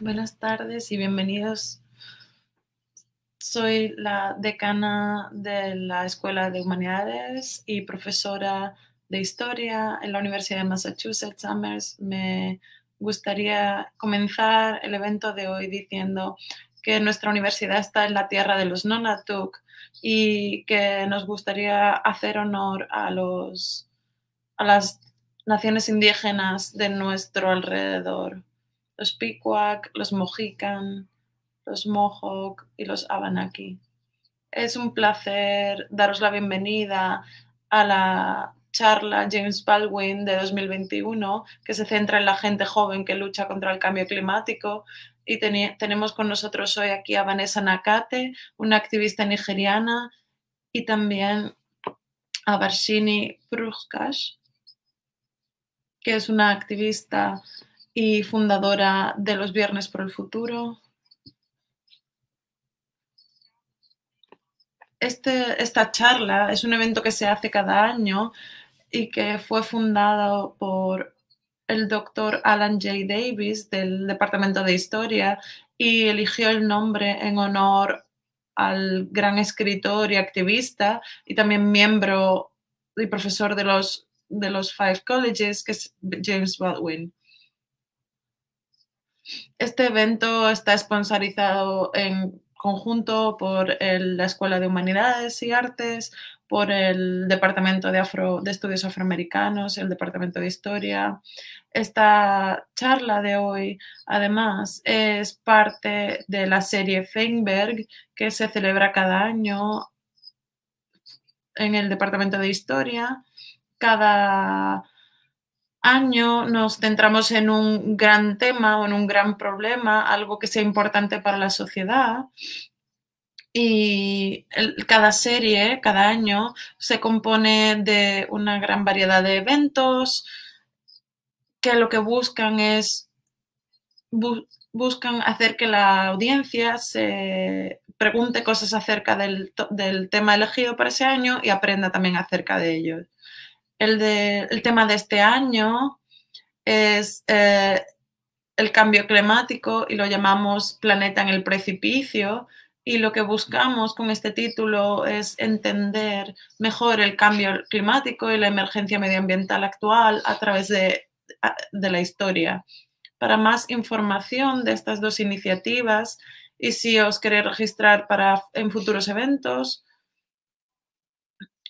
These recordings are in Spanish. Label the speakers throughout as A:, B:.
A: Buenas tardes y bienvenidos. Soy la decana de la Escuela de Humanidades y profesora de Historia en la Universidad de Massachusetts Amherst. Me gustaría comenzar el evento de hoy diciendo que nuestra universidad está en la tierra de los Nonatuk y que nos gustaría hacer honor a, los, a las naciones indígenas de nuestro alrededor los Pequot, los Mohican, los Mohawk y los Abenaki. Es un placer daros la bienvenida a la charla James Baldwin de 2021, que se centra en la gente joven que lucha contra el cambio climático. Y tenemos con nosotros hoy aquí a Vanessa Nakate, una activista nigeriana, y también a Varshini Pruskas, que es una activista y fundadora de los Viernes por el Futuro. Este, esta charla es un evento que se hace cada año y que fue fundado por el doctor Alan J. Davis del Departamento de Historia y eligió el nombre en honor al gran escritor y activista y también miembro y profesor de los, de los Five Colleges, que es James Baldwin. Este evento está sponsorizado en conjunto por la Escuela de Humanidades y Artes, por el Departamento de, de Estudios Afroamericanos, el Departamento de Historia. Esta charla de hoy, además, es parte de la serie Feinberg, que se celebra cada año en el Departamento de Historia. Cada año nos centramos en un gran tema o en un gran problema, algo que sea importante para la sociedad. Y cada serie, cada año, se compone de una gran variedad de eventos que lo que buscan es buscan hacer que la audiencia se pregunte cosas acerca del, del tema elegido para ese año y aprenda también acerca de ellos. El, tema de este año es eh, el cambio climático y lo llamamos Planeta en el Precipicio. Y lo que buscamos con este título es entender mejor el cambio climático y la emergencia medioambiental actual a través de, de la historia. Para más información de estas dos iniciativas y si os queréis registrar para, en futuros eventos,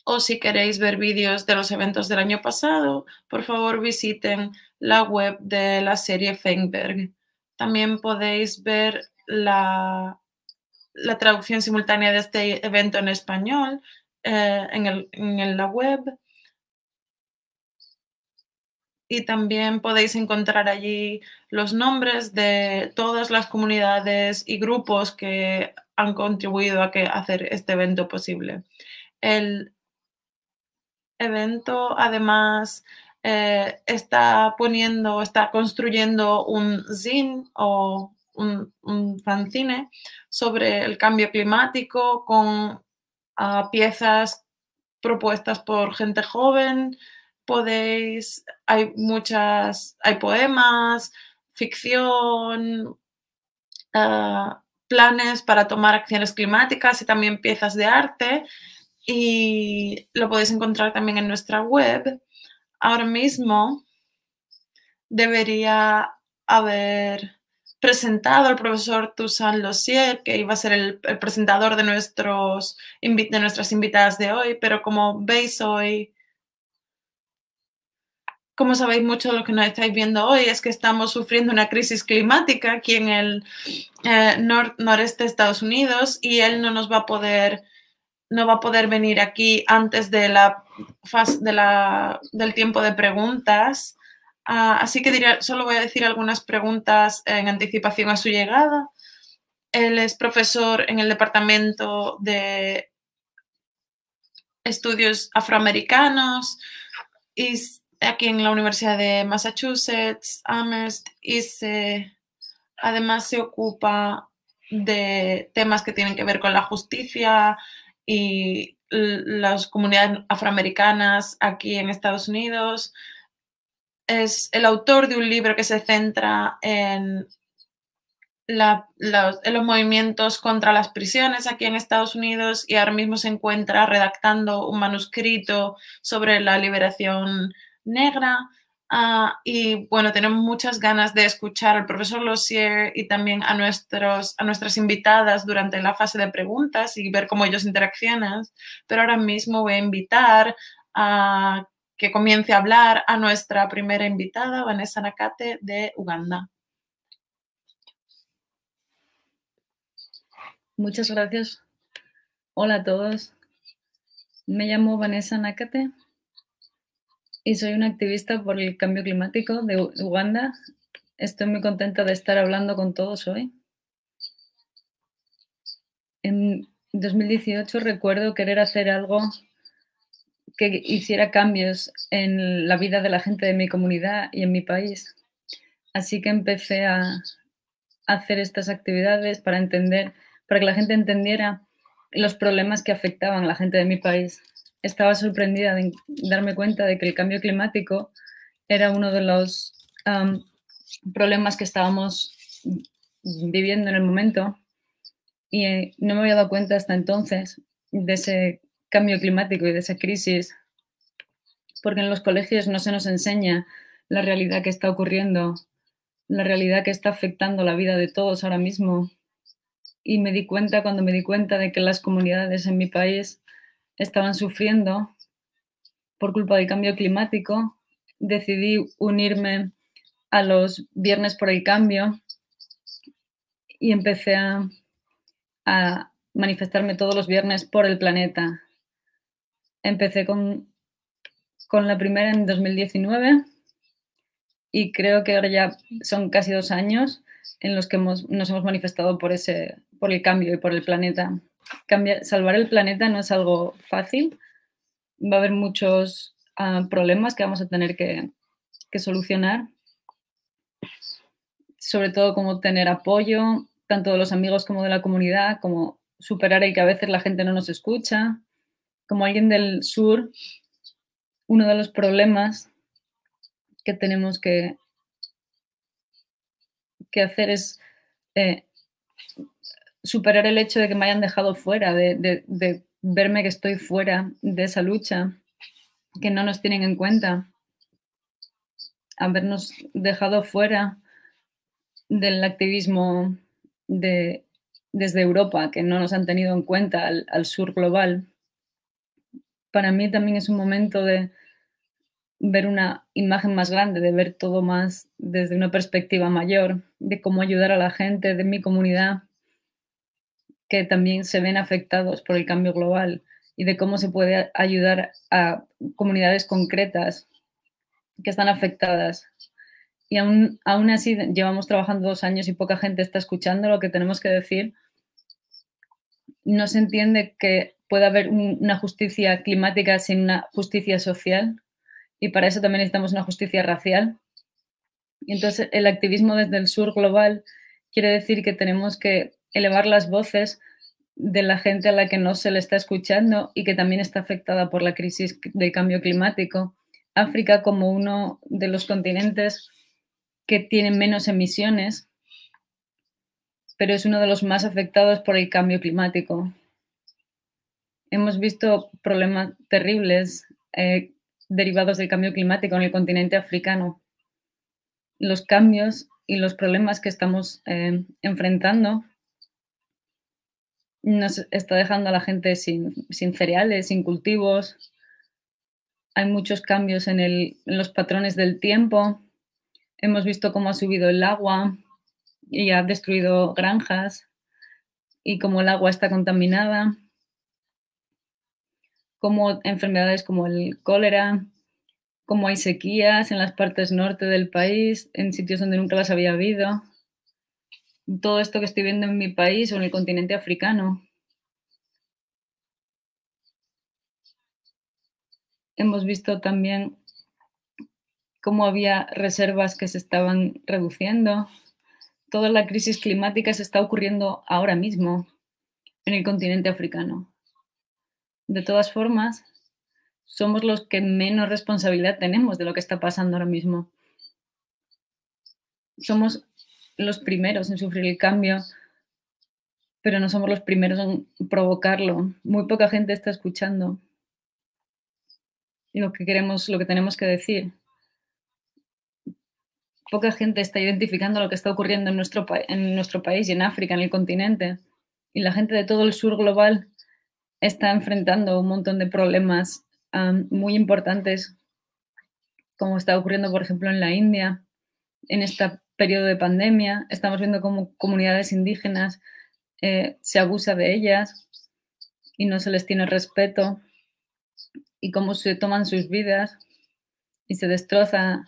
A: o si queréis ver vídeos de los eventos del año pasado, por favor visiten la web de la serie Feinberg. También podéis ver la, la traducción simultánea de este evento en español eh, en, el, en la web. Y también podéis encontrar allí los nombres de todas las comunidades y grupos que han contribuido a, que, hacer este evento posible. El evento además eh, está poniendo, está construyendo un zine o un, fanzine sobre el cambio climático con ah, piezas propuestas por gente joven. Podéis, hay muchas, hay poemas, ficción, ah, planes para tomar acciones climáticas y también piezas de arte y lo podéis encontrar también en nuestra web. Ahora mismo debería haber presentado al profesor Toussaint Lossier, que iba a ser el, presentador de, nuestros, de nuestras invitadas de hoy, pero como veis hoy, como sabéis mucho de lo que nos estáis viendo hoy, es que estamos sufriendo una crisis climática aquí en el eh, noreste de Estados Unidos y él no nos va a poder no va a poder venir aquí antes de la, de la del tiempo de preguntas. Ah, así que solo voy a decir algunas preguntas en anticipación a su llegada. Él es profesor en el Departamento de Estudios Afroamericanos y aquí en la Universidad de Massachusetts, Amherst, y además se ocupa de temas que tienen que ver con la justicia, y las comunidades afroamericanas aquí en Estados Unidos. Es el autor de un libro que se centra en los, movimientos contra las prisiones aquí en Estados Unidos y ahora mismo se encuentra redactando un manuscrito sobre la liberación negra. Ah, y bueno, tenemos muchas ganas de escuchar al profesor Lossier y también a, nuestros, a nuestras invitadas durante la fase de preguntas y ver cómo ellos interaccionan. Pero ahora mismo voy a invitar a que comience a hablar a nuestra primera invitada, Vanessa Nakate, de Uganda.
B: Muchas gracias. Hola a todos. Me llamo Vanessa Nakate y soy una activista por el cambio climático de Uganda. Estoy muy contenta de estar hablando con todos hoy. En 2018 recuerdo querer hacer algo que hiciera cambios en la vida de la gente de mi comunidad y en mi país. Así que empecé a hacer estas actividades para entender para que la gente entendiera los problemas que afectaban a la gente de mi país. Estaba sorprendida de darme cuenta de que el cambio climático era uno de los problemas que estábamos viviendo en el momento. Y eh, no me había dado cuenta hasta entonces de ese cambio climático y de esa crisis, porque en los colegios no se nos enseña la realidad que está ocurriendo, la realidad que está afectando la vida de todos ahora mismo. Y me di cuenta, cuando me di cuenta de que las comunidades en mi país estaban sufriendo por culpa del cambio climático, decidí unirme a los Viernes por el Cambio y empecé a, manifestarme todos los viernes por el planeta. Empecé con, con la primera en 2019 y creo que ahora ya son casi dos años en los que hemos, nos hemos manifestado por, ese, por el cambio y por el planeta. Salvar el planeta no es algo fácil. Va a haber muchos ah, problemas que vamos a tener que, solucionar. Sobre todo como tener apoyo, tanto de los amigos como de la comunidad, como superar el que a veces la gente no nos escucha. Como alguien del sur, uno de los problemas que tenemos que, que hacer es eh, superar el hecho de que me hayan dejado fuera, de, verme que estoy fuera de esa lucha, que no nos tienen en cuenta, habernos dejado fuera del activismo de, desde Europa, que no nos han tenido en cuenta al sur global. Para mí también es un momento de, ver una imagen más grande, de ver todo más desde una perspectiva mayor, de cómo ayudar a la gente de mi comunidad que también se ven afectados por el cambio global y de cómo se puede ayudar a comunidades concretas que están afectadas. Y aún, aún así llevamos trabajando dos años y poca gente está escuchando lo que tenemos que decir. No se entiende que pueda haber una justicia climática sin una justicia social y para eso también necesitamos una justicia racial. Entonces el activismo desde el sur global quiere decir que tenemos que elevar las voces de la gente a la que no se le está escuchando y que también está afectada por la crisis del cambio climático. África como uno de los continentes que tiene menos emisiones, pero es uno de los más afectados por el cambio climático. Hemos visto problemas terribles eh, derivados del cambio climático en el continente africano. Los cambios y los problemas que estamos eh, enfrentando nos está dejando a la gente sin, cereales, sin cultivos. Hay muchos cambios en, en los patrones del tiempo. Hemos visto cómo ha subido el agua y ha destruido granjas y cómo el agua está contaminada como enfermedades como el cólera, como hay sequías en las partes norte del país, en sitios donde nunca las había habido. Todo esto que estoy viendo en mi país o en el continente africano. Hemos visto también cómo había reservas que se estaban reduciendo. Toda la crisis climática se está ocurriendo ahora mismo en el continente africano de todas formas, somos los que menos responsabilidad tenemos de lo que está pasando ahora mismo. Somos los primeros en sufrir el cambio, pero no somos los primeros en provocarlo. Muy poca gente está escuchando lo que queremos, lo que tenemos que decir. Poca gente está identificando lo que está ocurriendo en nuestro, en nuestro país y en África, en el continente. Y la gente de todo el sur global está enfrentando un montón de problemas muy importantes, como está ocurriendo, por ejemplo, en la India, en este periodo de pandemia. Estamos viendo cómo comunidades indígenas eh, se abusa de ellas y no se les tiene respeto y cómo se toman sus vidas y se destroza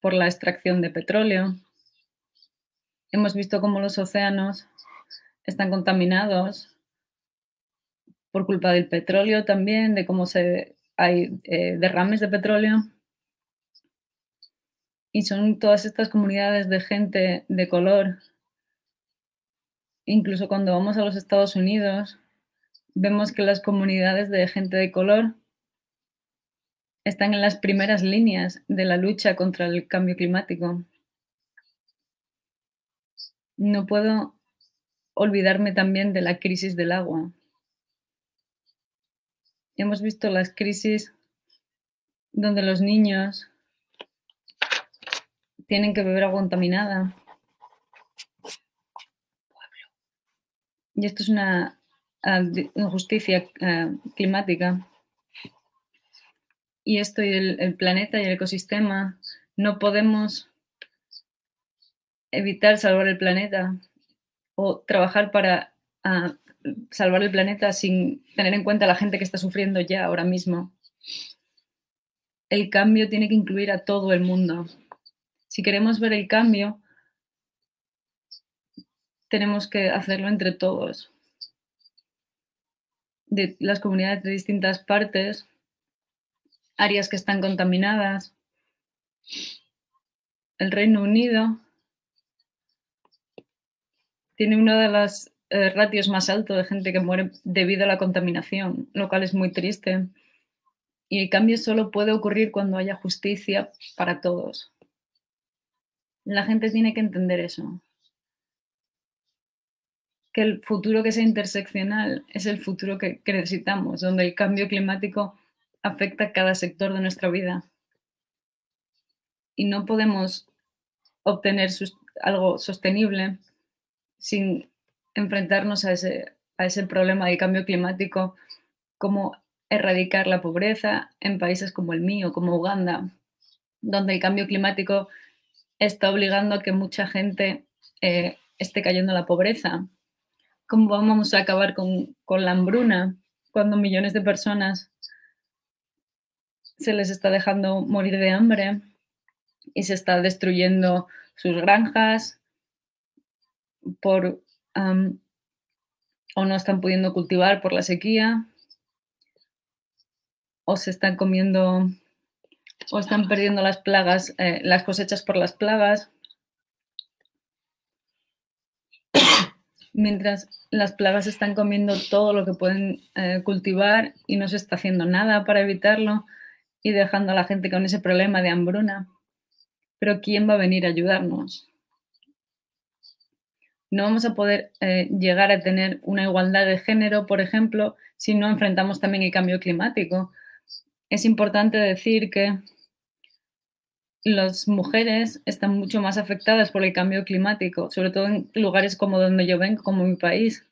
B: por la extracción de petróleo. Hemos visto cómo los océanos están contaminados por culpa del petróleo también, de cómo se, hay eh, derrames de petróleo. Y son todas estas comunidades de gente de color. Incluso cuando vamos a los Estados Unidos, vemos que las comunidades de gente de color están en las primeras líneas de la lucha contra el cambio climático. No puedo olvidarme también de la crisis del agua. Hemos visto las crisis donde los niños tienen que beber agua contaminada. Y esto es una ah, injusticia ah, climática. Y esto y el, planeta y el ecosistema, no podemos evitar salvar el planeta o trabajar para ah, salvar el planeta sin tener en cuenta a la gente que está sufriendo ya ahora mismo. El cambio tiene que incluir a todo el mundo. Si queremos ver el cambio, tenemos que hacerlo entre todos. De las comunidades de distintas partes, áreas que están contaminadas. El Reino Unido tiene una de las eh, ratios más altos de gente que muere debido a la contaminación, lo cual es muy triste. Y el cambio solo puede ocurrir cuando haya justicia para todos. La gente tiene que entender eso. Que el futuro que sea interseccional es el futuro que, necesitamos, donde el cambio climático afecta a cada sector de nuestra vida. Y no podemos obtener algo sostenible sin enfrentarnos a ese, a ese problema del cambio climático, como erradicar la pobreza en países como el mío, como Uganda, donde el cambio climático está obligando a que mucha gente eh, esté cayendo en la pobreza. ¿Cómo vamos a acabar con, con la hambruna cuando millones de personas se les está dejando morir de hambre y se está destruyendo sus granjas por o no están pudiendo cultivar por la sequía, o se están comiendo, o están perdiendo las plagas, eh, las cosechas por las plagas. Mientras las plagas están comiendo todo lo que pueden eh, cultivar y no se está haciendo nada para evitarlo y dejando a la gente con ese problema de hambruna. Pero ¿quién va a venir a ayudarnos? no vamos a poder eh, llegar a tener una igualdad de género, por ejemplo, si no enfrentamos también el cambio climático. Es importante decir que las mujeres están mucho más afectadas por el cambio climático, sobre todo en lugares como donde yo vengo, como mi país,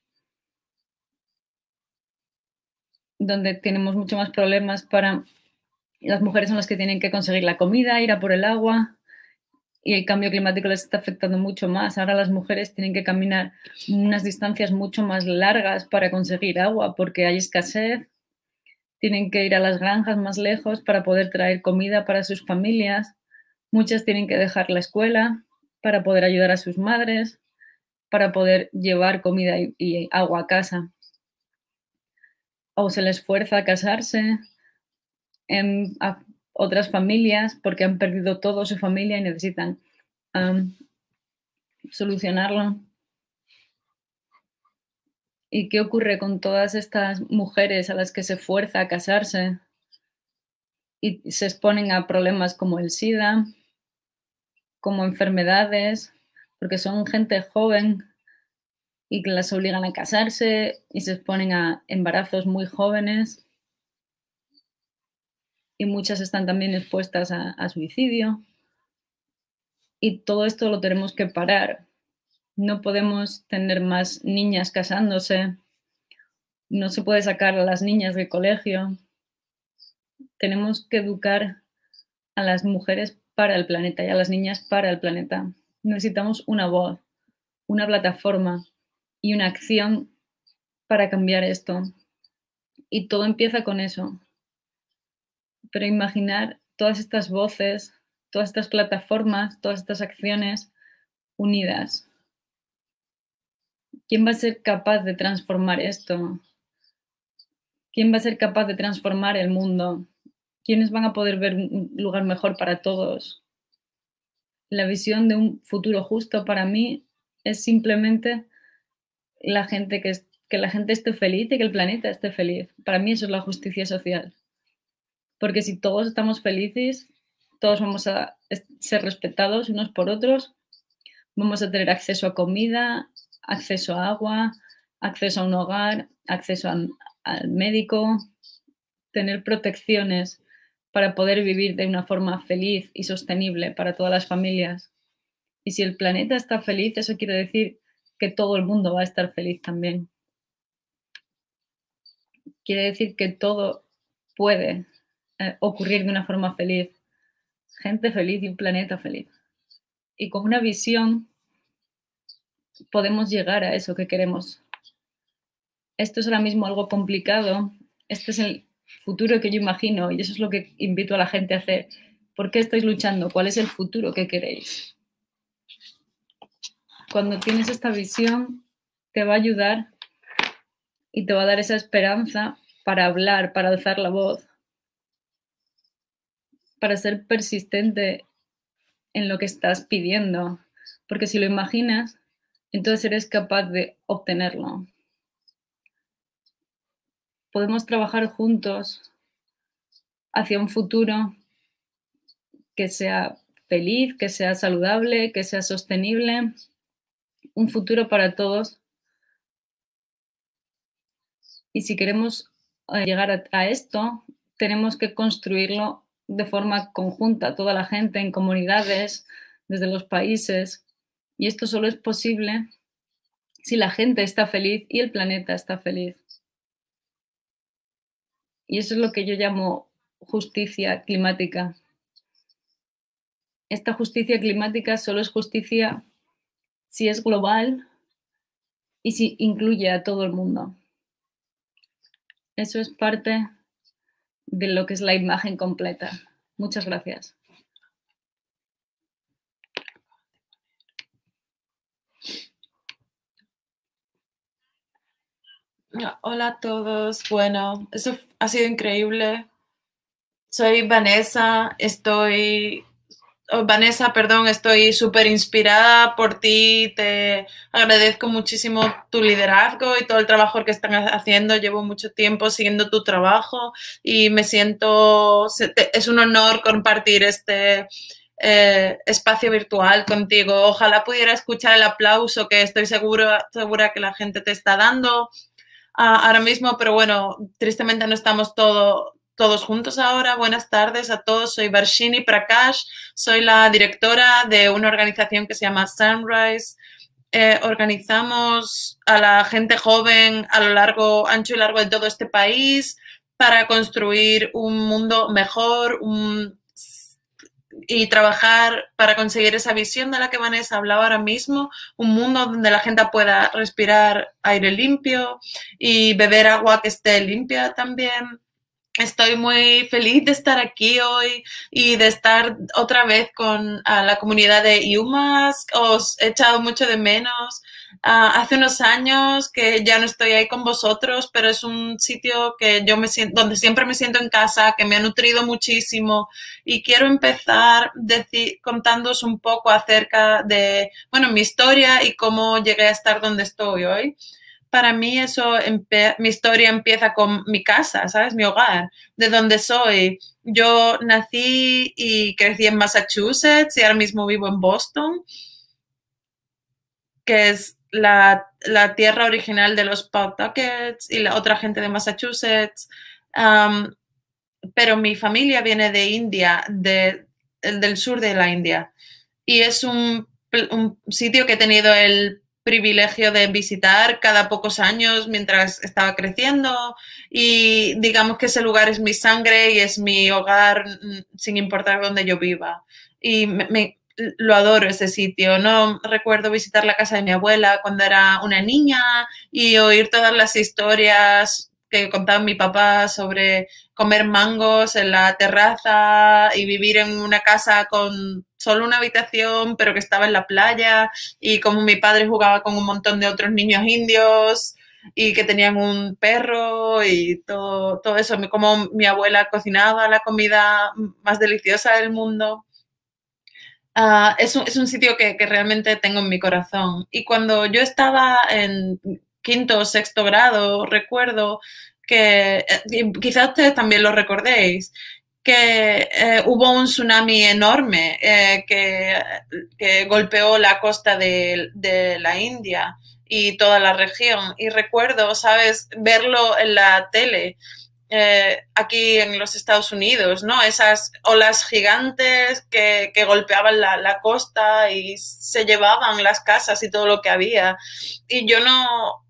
B: donde tenemos mucho más problemas para las mujeres son las que tienen que conseguir la comida, ir a por el agua, y el cambio climático les está afectando mucho más. Ahora las mujeres tienen que caminar unas distancias mucho más largas para conseguir agua porque hay escasez. Tienen que ir a las granjas más lejos para poder traer comida para sus familias. Muchas tienen que dejar la escuela para poder ayudar a sus madres, para poder llevar comida y, agua a casa. O se les fuerza a casarse. En, otras familias porque han perdido todo su familia y necesitan solucionarlo. ¿Y qué ocurre con todas estas mujeres a las que se fuerza a casarse y se exponen a problemas como el SIDA, como enfermedades, porque son gente joven y que las obligan a casarse y se exponen a embarazos muy jóvenes y muchas están también expuestas a, suicidio. Y todo esto lo tenemos que parar. No podemos tener más niñas casándose, no se puede sacar a las niñas del colegio. Tenemos que educar a las mujeres para el planeta y a las niñas para el planeta. Necesitamos una voz, una plataforma y una acción para cambiar esto. Y todo empieza con eso, pero imaginar todas estas voces, todas estas plataformas, todas estas acciones unidas. ¿Quién va a ser capaz de transformar esto? ¿Quién va a ser capaz de transformar el mundo? ¿Quiénes van a poder ver un lugar mejor para todos? La visión de un futuro justo para mí es simplemente la gente que, que la gente esté feliz y que el planeta esté feliz. Para mí eso es la justicia social. Porque si todos estamos felices, todos vamos a ser respetados unos por otros, vamos a tener acceso a comida, acceso a agua, acceso a un hogar, acceso al médico, tener protecciones para poder vivir de una forma feliz y sostenible para todas las familias. Y si el planeta está feliz, eso quiere decir que todo el mundo va a estar feliz también. Quiere decir que todo puede eh, ocurrir de una forma feliz. Gente feliz y un planeta feliz. Y con una visión podemos llegar a eso que queremos. Esto es ahora mismo algo complicado. Este es el futuro que yo imagino y eso es lo que invito a la gente a hacer. ¿Por qué estáis luchando? ¿Cuál es el futuro que queréis? Cuando tienes esta visión, te va a ayudar y te va a dar esa esperanza para hablar, para alzar la voz, para ser persistente en lo que estás pidiendo, porque si lo imaginas, entonces eres capaz de obtenerlo. Podemos trabajar juntos hacia un futuro que sea feliz, que sea saludable, que sea sostenible, un futuro para todos. Y si queremos eh, llegar a, esto, tenemos que construirlo de forma conjunta, toda la gente en comunidades, desde los países. Y esto solo es posible si la gente está feliz y el planeta está feliz. Y eso es lo que yo llamo justicia climática. Esta justicia climática solo es justicia si es global y si incluye a todo el mundo. Eso es parte de lo que es la imagen completa. Muchas gracias.
A: Hola a todos. Bueno, eso ha sido increíble. Soy Vanessa, estoy Oh, Vanessa, perdón, estoy súper inspirada por ti. Te agradezco muchísimo tu liderazgo y todo el trabajo que están haciendo. Llevo mucho tiempo siguiendo tu trabajo y me siento, es un honor compartir este eh, espacio virtual contigo. Ojalá pudiera escuchar el aplauso que estoy segura, segura que la gente te está dando ahora mismo, pero bueno, tristemente no estamos todo, todos juntos ahora. Buenas tardes a todos. Soy Varshini Prakash. Soy la directora de una organización que se llama Sunrise. Eh, organizamos a la gente joven a lo largo, ancho y largo de todo este país para construir un mundo mejor y trabajar para conseguir esa visión de la que Vanessa hablaba ahora mismo, un mundo donde la gente pueda respirar aire limpio y beber agua que esté limpia también Estoy muy feliz de estar aquí hoy y de estar otra vez con la comunidad de IUMAS. Os he echado mucho de menos. Ah, hace unos años que ya no estoy ahí con vosotros, pero es un sitio que yo me siento, donde siempre me siento en casa, que me ha nutrido muchísimo y quiero empezar contándoos un poco acerca de, bueno, mi historia y cómo llegué a estar donde estoy hoy para mí eso, mi historia empieza con mi casa, ¿sabes? Mi hogar, de donde soy. Yo nací y crecí en Massachusetts y ahora mismo vivo en Boston. que es la, tierra original de los Pawtuckets y la otra gente de Massachusetts. pero mi familia viene de India, de, del sur de la India. Y es un, un sitio que he tenido el privilegio de visitar cada pocos años mientras estaba creciendo y digamos que ese lugar es mi sangre y es mi hogar mm, sin importar dónde yo viva. Y lo adoro ese sitio. No recuerdo visitar la casa de mi abuela cuando era una niña y oír todas las historias que contaba mi papá sobre comer mangos en la terraza y vivir en una casa con solo una habitación, pero que estaba en la playa y como mi padre jugaba con un montón de otros niños indios y que tenían un perro y todo, todo eso, como mi abuela cocinaba la comida más deliciosa del mundo. Ah, es, un, es, un, sitio que, que, realmente tengo en mi corazón. Y cuando yo estaba en quinto o sexto grado, recuerdo que, eh, quizás ustedes también lo recordéis, que eh, hubo un tsunami enorme eh, que, que, golpeó la costa de, de, la India y toda la región. Y recuerdo, ¿sabes?, verlo en la tele. Aquí en los Estados Unidos, ¿no? Esas olas gigantes que, golpeaban la, costa y se llevaban las casas y todo lo que había. Y yo no...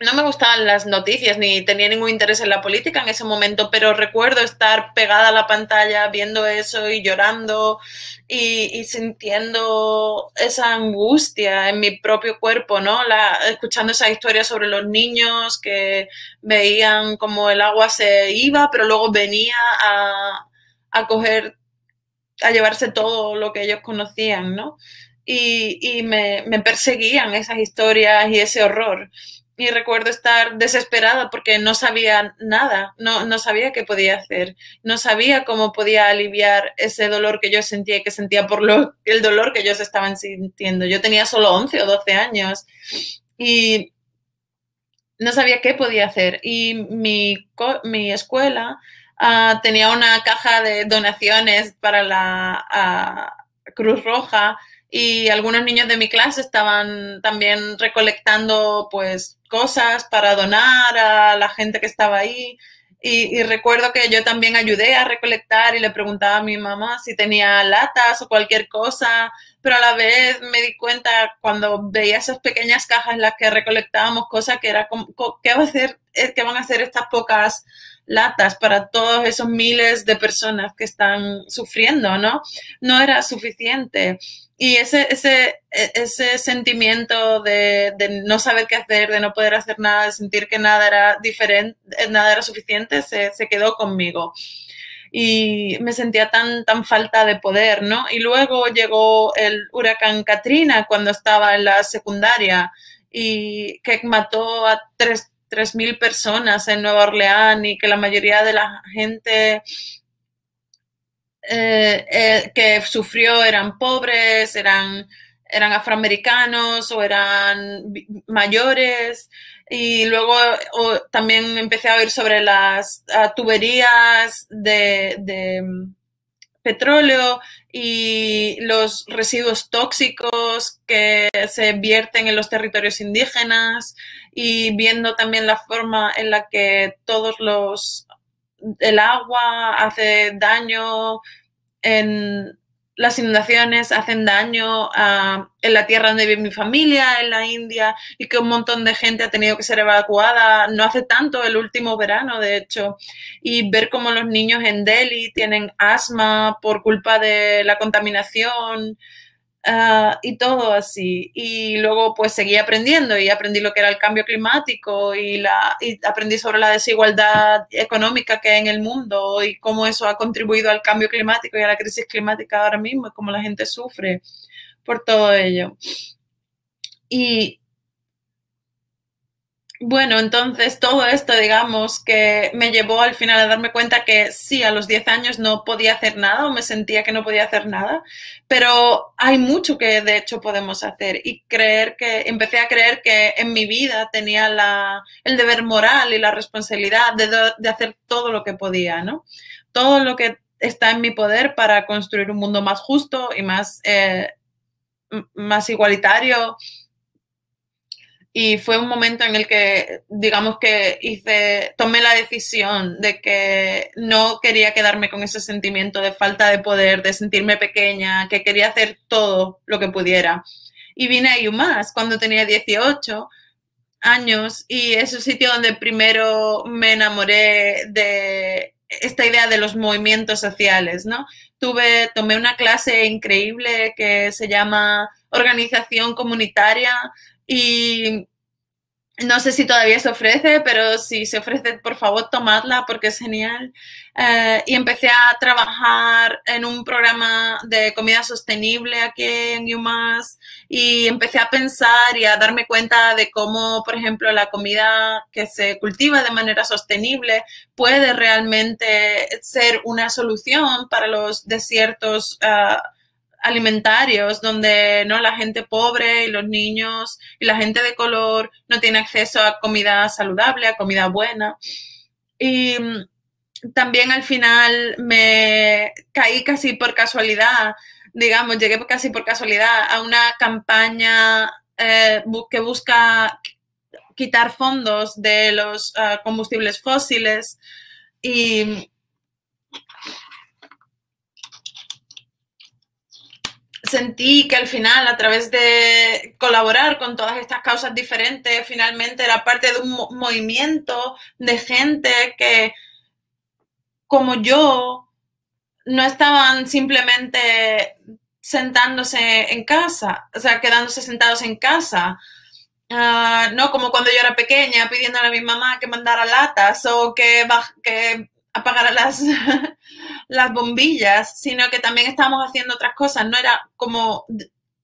A: no me gustaban las noticias ni tenía ningún interés en la política en ese momento, pero recuerdo estar pegada a la pantalla viendo eso y llorando y, sintiendo esa angustia en mi propio cuerpo, ¿no? La, escuchando esa historia sobre los niños que veían como el agua se iba, pero luego venía a, a coger, a llevarse todo lo que ellos conocían, ¿no? Y, y me, me perseguían esas historias y ese horror y recuerdo estar desesperada porque no sabía nada, no, no sabía qué podía hacer, no sabía cómo podía aliviar ese dolor que yo sentía y que sentía por lo, el dolor que ellos estaban sintiendo. Yo tenía solo 11 o 12 años y no sabía qué podía hacer. Y mi, mi escuela uh, tenía una caja de donaciones para la uh, Cruz Roja y algunos niños de mi clase estaban también recolectando pues cosas para donar a la gente que estaba ahí. Y, recuerdo que yo también ayudé a recolectar y le preguntaba a mi mamá si tenía latas o cualquier cosa, pero a la vez me di cuenta cuando veía esas pequeñas cajas en las que recolectábamos cosas que era como, ¿qué, va a hacer, eh, ¿qué van a hacer estas pocas latas para todos esos miles de personas que están sufriendo, ¿no? No era suficiente. Y ese, ese, e, ese sentimiento de, de, no saber qué hacer, de no poder hacer nada, de sentir que nada era diferente, eh, nada era suficiente, se, se quedó conmigo. Y me sentía tan, tan falta de poder, ¿no? Y luego llegó el huracán Katrina cuando estaba en la secundaria y que mató a tres 3.000 personas en Nueva Orleans y que la mayoría de la gente eh, eh, que sufrió eran pobres, eran, eran afroamericanos o eran mayores. Y luego también empecé a oír sobre las tuberías de, de mm, petróleo y los residuos tóxicos que se vierten en los territorios indígenas y viendo también la forma en la que todos los el agua hace daño en las inundaciones hacen daño en la tierra donde vive mi familia, en la India, y que un montón de gente ha tenido que ser evacuada. No hace tanto, el último verano, de hecho, y ver cómo los niños en Delhi tienen asma por culpa de la contaminación, Ah, y todo así. Y luego pues seguí aprendiendo y aprendí lo que era el cambio climático y, la, y aprendí sobre la desigualdad económica que hay en el mundo y cómo eso ha contribuido al cambio climático y a la crisis climática ahora mismo y cómo la gente sufre por todo ello. Y, bueno, entonces todo esto, digamos, que me llevó al final a darme cuenta que sí, a los 10 años no podía hacer nada o me sentía que no podía hacer nada, pero hay mucho que de hecho podemos hacer y creer que, empecé a creer que en mi vida tenía la, el deber moral y la responsabilidad de, de hacer todo lo que podía, ¿no? Todo lo que está en mi poder para construir un mundo más justo y más... Eh, más igualitario. Y fue un momento en el que, digamos que hice, tomé la decisión de que no quería quedarme con ese sentimiento de falta de poder, de sentirme pequeña, que quería hacer todo lo que pudiera. Y vine a UMass cuando tenía 18 años y es un sitio donde primero me enamoré de esta idea de los movimientos sociales, ¿no? Tuve, tomé una clase increíble que se llama Organización Comunitaria y no sé si todavía se ofrece, pero si se ofrece, por favor, tomadla porque es genial. Eh, y empecé a trabajar en un programa de comida sostenible aquí en UMass y empecé a pensar y a darme cuenta de cómo, por ejemplo, la comida que se cultiva de manera sostenible puede realmente ser una solución para los desiertos. Uh, alimentarios donde no la gente pobre y los niños y la gente de color no tiene acceso a comida saludable, a comida buena. Y mm, también al final me caí casi por casualidad, digamos, llegué casi por casualidad a una campaña eh, que busca quitar fondos de los ah, combustibles fósiles y sentí que al final, a través de colaborar con todas estas causas diferentes, finalmente era parte de un movimiento de gente que, como yo, no estaban simplemente sentándose en casa, o sea, quedándose sentados en casa. Ah, no como cuando yo era pequeña pidiéndole a mi mamá que mandara latas o que, que apagara las, las bombillas, sino que también estábamos haciendo otras cosas. No era como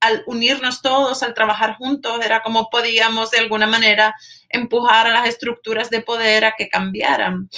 A: al unirnos todos, al trabajar juntos, era como podíamos de alguna manera empujar a las estructuras de poder a que cambiaran.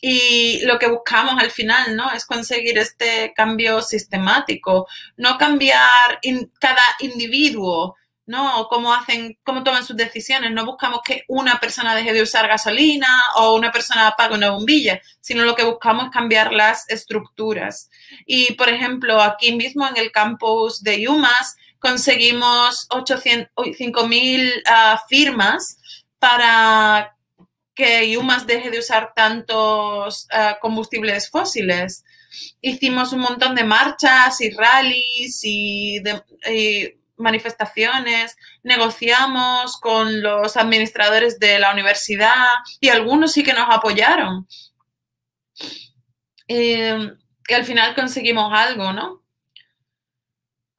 A: Y lo que buscamos al final, ¿no? Es conseguir este cambio sistemático, no cambiar cada individuo, ¿no? Cómo hacen, cómo toman sus decisiones. No buscamos que una persona deje de usar gasolina o una persona apague una bombilla, sino lo que buscamos es cambiar las estructuras. Y, por ejemplo, aquí mismo en el campus de Yumas conseguimos 5.000 ah, firmas para que Yumas deje de usar tantos ah, combustibles fósiles. Hicimos un montón de marchas y rallies y manifestaciones, negociamos con los administradores de la universidad y algunos sí que nos apoyaron. Eh, y al final conseguimos algo, ¿no?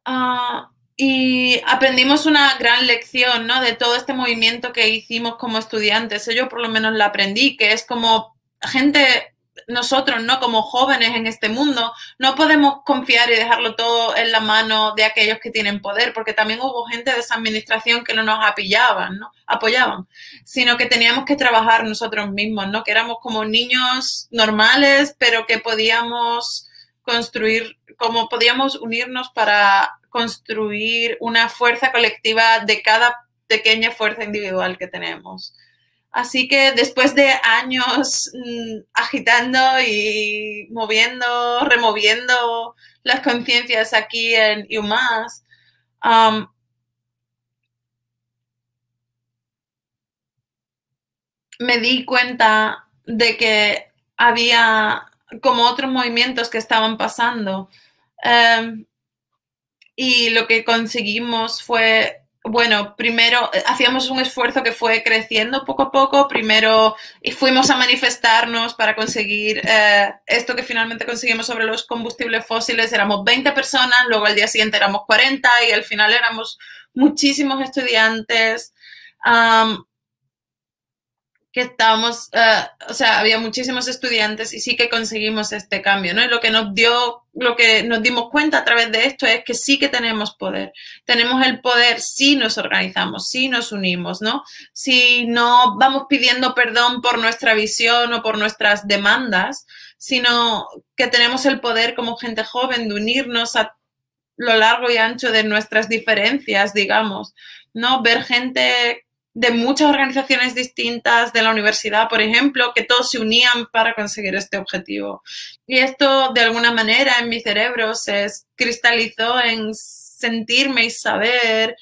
A: Ah, y aprendimos una gran lección, ¿no? De todo este movimiento que hicimos como estudiantes. Yo por lo menos la aprendí, que es como gente nosotros, ¿no? Como jóvenes en este mundo, no podemos confiar y dejarlo todo en la mano de aquellos que tienen poder, porque también hubo gente de esa administración que no nos apoyaban, ¿no? Apoyaban, sino que teníamos que trabajar nosotros mismos, ¿no? Que éramos como niños normales, pero que podíamos construir, como podíamos unirnos para construir una fuerza colectiva de cada pequeña fuerza individual que tenemos. Así que después de años mm, agitando y moviendo, removiendo las conciencias aquí en UMass, me di cuenta de que había como otros movimientos que estaban pasando. Em, y lo que conseguimos fue bueno, primero eh, hacíamos un esfuerzo que fue creciendo poco a poco. Primero fuimos a manifestarnos para conseguir eh, esto que finalmente conseguimos sobre los combustibles fósiles. Éramos 20 personas, luego al día siguiente éramos 40 y al final éramos muchísimos estudiantes que estábamos, eh, o sea, había muchísimos estudiantes y sí que conseguimos este cambio, ¿no? Y lo que nos dio, lo que nos dimos cuenta a través de esto es que sí que tenemos poder. Tenemos el poder si nos organizamos, si nos unimos, ¿no? Si no vamos pidiendo perdón por nuestra visión o por nuestras demandas, sino que tenemos el poder como gente joven de unirnos a lo largo y ancho de nuestras diferencias, digamos, ¿no? Ver gente de muchas organizaciones distintas de la universidad, por ejemplo, que todos se unían para conseguir este objetivo. Y esto, de alguna manera, en mi cerebro se cristalizó en sentirme y saber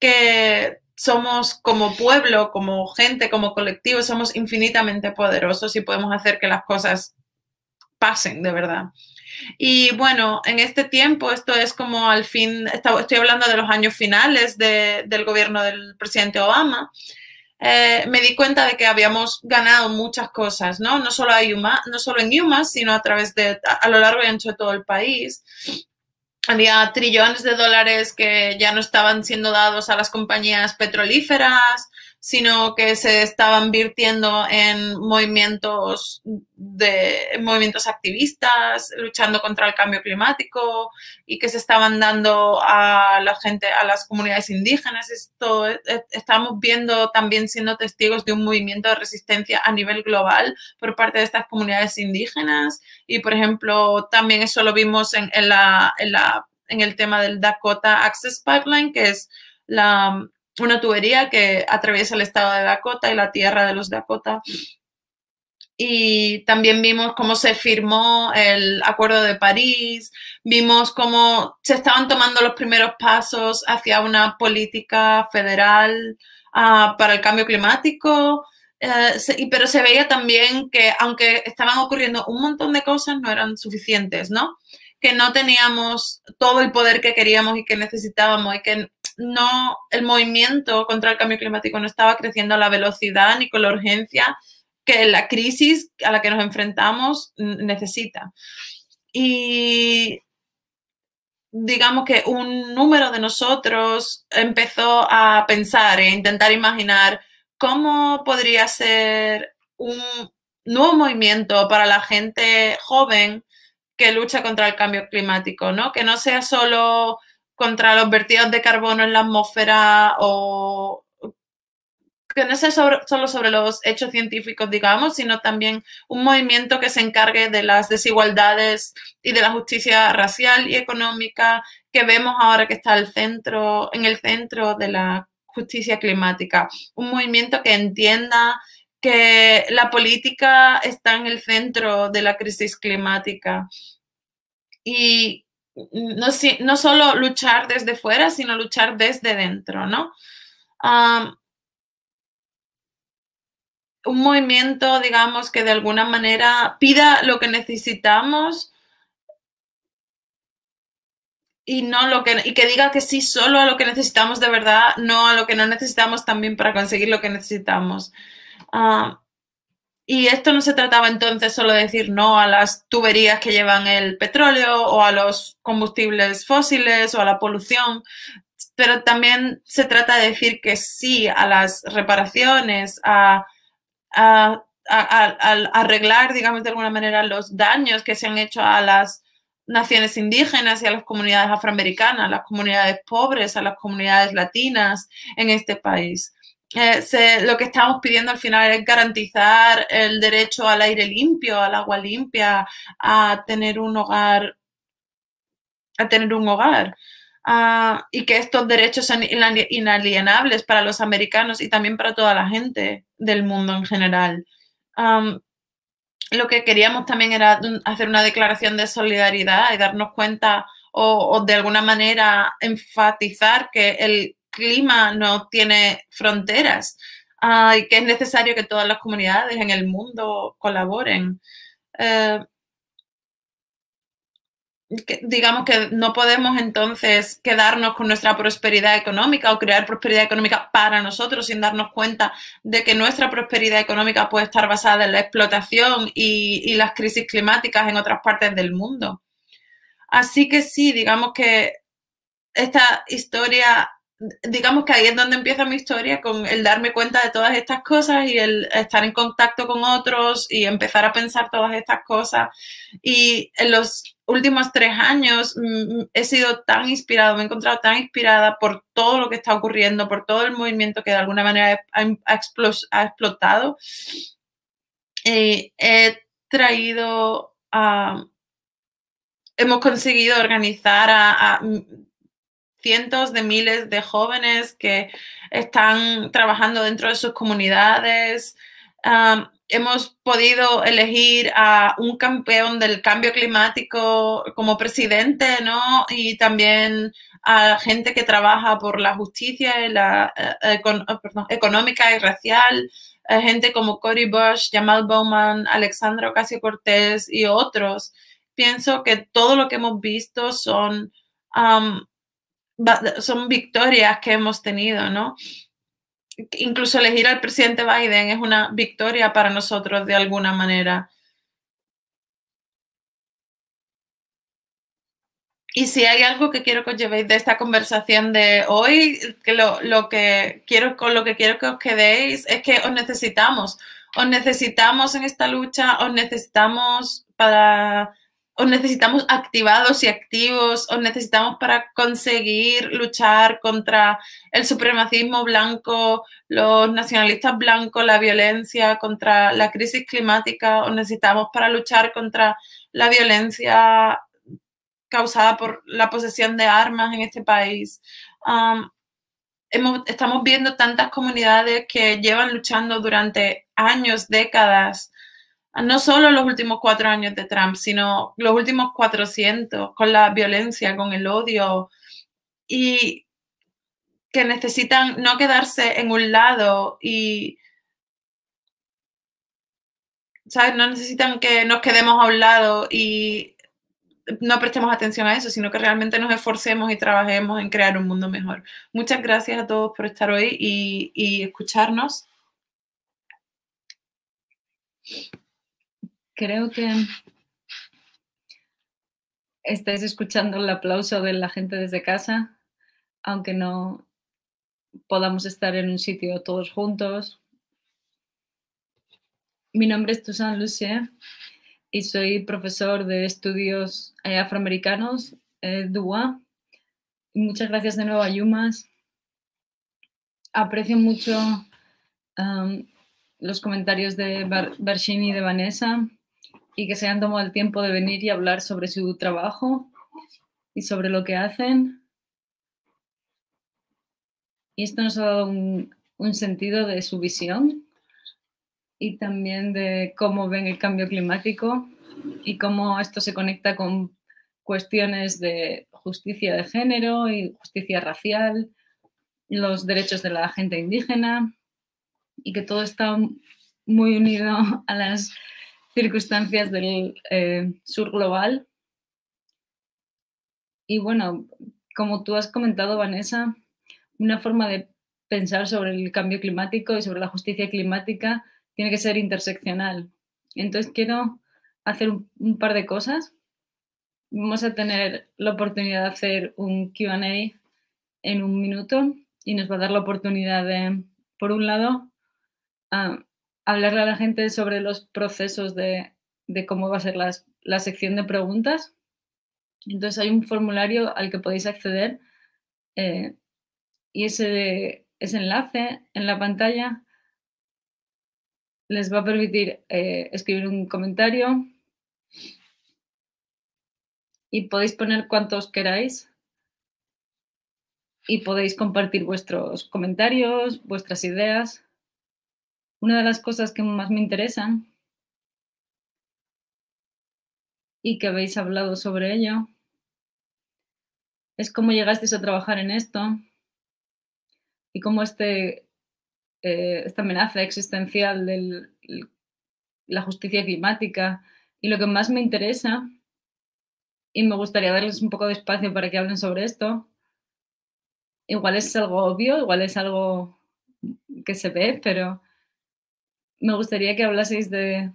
A: que somos como pueblo, como gente, como colectivo, somos infinitamente poderosos y podemos hacer que las cosas pasen de verdad. Y bueno, en este tiempo, esto es como al fin, estoy hablando de los años finales del gobierno del presidente Obama, eh, me di cuenta de que habíamos ganado muchas cosas, ¿no? No solo, no solo en Yuma, sino a través de, a lo largo y ancho de todo el país. Había trillones de dólares que ya no estaban siendo dados a las compañías petrolíferas, sino que se estaban virtiendo en movimientos de movimientos activistas, luchando contra el cambio climático y que se estaban dando a la gente, a las comunidades indígenas. Esto eh, eh, estamos viendo también siendo testigos de un movimiento de resistencia a nivel global por parte de estas comunidades indígenas y, por ejemplo, también eso lo vimos en, la, en, la, en el tema del Dakota Access Pipeline, que es la una tubería que atraviesa el estado de Dakota y la tierra de los Dakota. Y también vimos cómo se firmó el Acuerdo de París, vimos cómo se estaban tomando los primeros pasos hacia una política federal ah, para el cambio climático, eh, pero se veía también que aunque estaban ocurriendo un montón de cosas, no eran suficientes, ¿no? Que no teníamos todo el poder que queríamos y que necesitábamos y que no, el movimiento contra el cambio climático no estaba creciendo a la velocidad ni con la urgencia que la crisis a la que nos enfrentamos necesita. Y digamos que un número de nosotros empezó a pensar e intentar imaginar cómo podría ser un nuevo movimiento para la gente joven que lucha contra el cambio climático, ¿no? Que no sea solo contra los vertidos de carbono en la atmósfera o que no sea solo sobre los hechos científicos, digamos, sino también un movimiento que se encargue de las desigualdades y de la justicia racial y económica que vemos ahora que está al centro, en el centro de la justicia climática. Un movimiento que entienda que la política está en el centro de la crisis climática y no, no solo luchar desde fuera, sino luchar desde dentro, ¿no? un movimiento, digamos, que de alguna manera pida lo que necesitamos y no lo que y que diga que sí solo a lo que necesitamos de verdad, no a lo que no necesitamos también para conseguir lo que necesitamos. Y esto no se trataba entonces solo de decir no a las tuberías que llevan el petróleo o a los combustibles fósiles o a la polución, pero también se trata de decir que sí a las reparaciones, a, arreglar, digamos, de alguna manera los daños que se han hecho a las naciones indígenas y a las comunidades afroamericanas, a las comunidades pobres, a las comunidades latinas en este país. Eh, lo que estamos pidiendo al final es garantizar el derecho al aire limpio, al agua limpia, a tener un hogar, a tener un hogar. Ah, y que estos derechos son inalienables para los americanos y también para toda la gente del mundo en general. lo que queríamos también era hacer una declaración de solidaridad y darnos cuenta o de alguna manera enfatizar que el clima no tiene fronteras y que es necesario que todas las comunidades en el mundo colaboren. Eh, digamos que no podemos entonces quedarnos con nuestra prosperidad económica o crear prosperidad económica para nosotros sin darnos cuenta de que nuestra prosperidad económica puede estar basada en la explotación y, y las crisis climáticas en otras partes del mundo. Así que sí, digamos que esta historia digamos que ahí es donde empieza mi historia, con el darme cuenta de todas estas cosas y el estar en contacto con otros y empezar a pensar todas estas cosas. Y en los últimos tres años mm, he sido tan inspirado, me he encontrado tan inspirada por todo lo que está ocurriendo, por todo el movimiento que de alguna manera ha, explotado. he traído a... Hemos conseguido organizar a cientos de miles de jóvenes que están trabajando dentro de sus comunidades. hemos podido elegir a un campeón del cambio climático como presidente, ¿no? Y también a gente que trabaja por la justicia la, eh, oh, económica y racial, gente como Cory Bush, Jamal Bowman, Alexandra Ocasio-Cortez y otros. Pienso que todo lo que hemos visto son, son victorias que hemos tenido, ¿no? Incluso elegir al presidente Biden es una victoria para nosotros de alguna manera. Y si hay algo que quiero que os llevéis de esta conversación de hoy, que lo, que quiero, con lo que quiero que os quedéis es que os necesitamos. Os necesitamos en esta lucha, os necesitamos para os necesitamos activados y activos, os necesitamos para conseguir luchar contra el supremacismo blanco, los nacionalistas blancos, la violencia, contra la crisis climática, os necesitamos para luchar contra la violencia causada por la posesión de armas en este país. estamos viendo tantas comunidades que llevan luchando durante años, décadas, no solo los últimos cuatro años de Trump, sino los últimos 400, con la violencia, con el odio, y que necesitan no quedarse en un lado y ¿sabes? No necesitan que nos quedemos a un lado y no prestemos atención a eso, sino que realmente nos esforcemos y trabajemos en crear un mundo mejor. Muchas gracias a todos por estar hoy y, escucharnos.
B: Creo que estáis escuchando el aplauso de la gente desde casa, aunque no podamos estar en un sitio todos juntos. Mi nombre es Toussaint Lucier y soy profesor de estudios eh, afroamericanos, eh, DUA. muchas gracias de nuevo a Yumas. Aprecio mucho um, los comentarios de Bar y de Vanessa y que se han tomado el tiempo de venir y hablar sobre su trabajo y sobre lo que hacen. Y esto nos ha dado un, un sentido de su visión y también de cómo ven el cambio climático y cómo esto se conecta con cuestiones de justicia de género y justicia racial, los derechos de la gente indígena y que todo está muy unido a las circunstancias del eh, sur global. Y bueno, como tú has comentado, Vanessa, una forma de pensar sobre el cambio climático y sobre la justicia climática tiene que ser interseccional. Entonces quiero hacer un, par de cosas. Vamos a tener la oportunidad de hacer un QA en un minuto y nos va a dar la oportunidad de, por un lado, hablarle a la gente sobre los procesos de, cómo va a ser la sección de preguntas. Entonces hay un formulario al que podéis acceder eh, y ese, enlace en la pantalla les va a permitir eh, escribir un comentario y podéis poner cuantos queráis y podéis compartir vuestros comentarios, vuestras ideas. Una de las cosas que más me interesan y que habéis hablado sobre ello es cómo llegasteis a trabajar en esto y cómo este eh, esta amenaza existencial de la justicia climática. Y lo que más me interesa, y me gustaría darles un poco de espacio para que hablen sobre esto, igual es algo obvio, igual es algo que se ve, pero me gustaría que hablaseis de,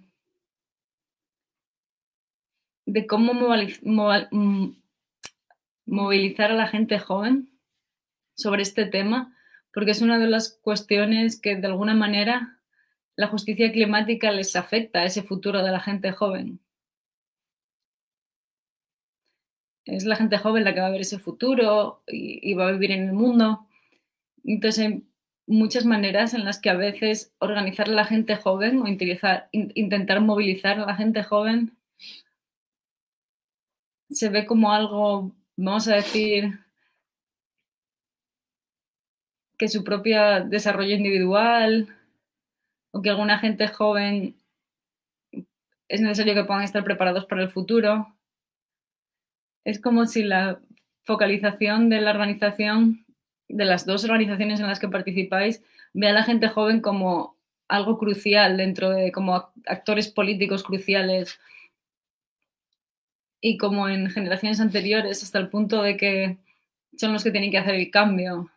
B: de cómo movilizar a la gente joven sobre este tema porque es una de las cuestiones que de alguna manera la justicia climática les afecta a ese futuro de la gente joven. Es la gente joven la que va a ver ese futuro y, va a vivir en el mundo. Entonces muchas maneras en las que a veces organizar a la gente joven o intentar movilizar a la gente joven se ve como algo, vamos a decir, que su propio desarrollo individual o que alguna gente joven es necesario que puedan estar preparados para el futuro. Es como si la focalización de la organización, de las dos organizaciones en las que participáis, ve a la gente joven como algo crucial dentro de, como actores políticos cruciales y como en generaciones anteriores, hasta el punto de que son los que tienen que hacer el cambio.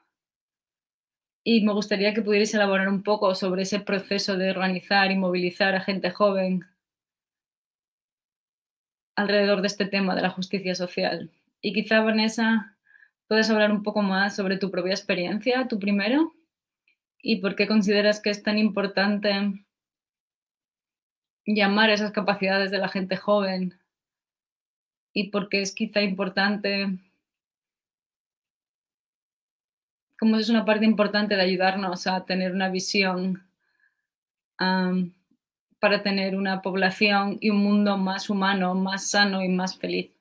B: Y me gustaría que pudierais elaborar un poco sobre ese proceso de organizar y movilizar a gente joven alrededor de este tema de la justicia social. Y quizá, Vanessa, puedes hablar un poco más sobre tu propia experiencia, tu primero, y por qué consideras que es tan importante llamar esas capacidades de la gente joven y por qué es quizá importante, como es una parte importante de ayudarnos a tener una visión para tener una población y un mundo más humano, más sano y más feliz.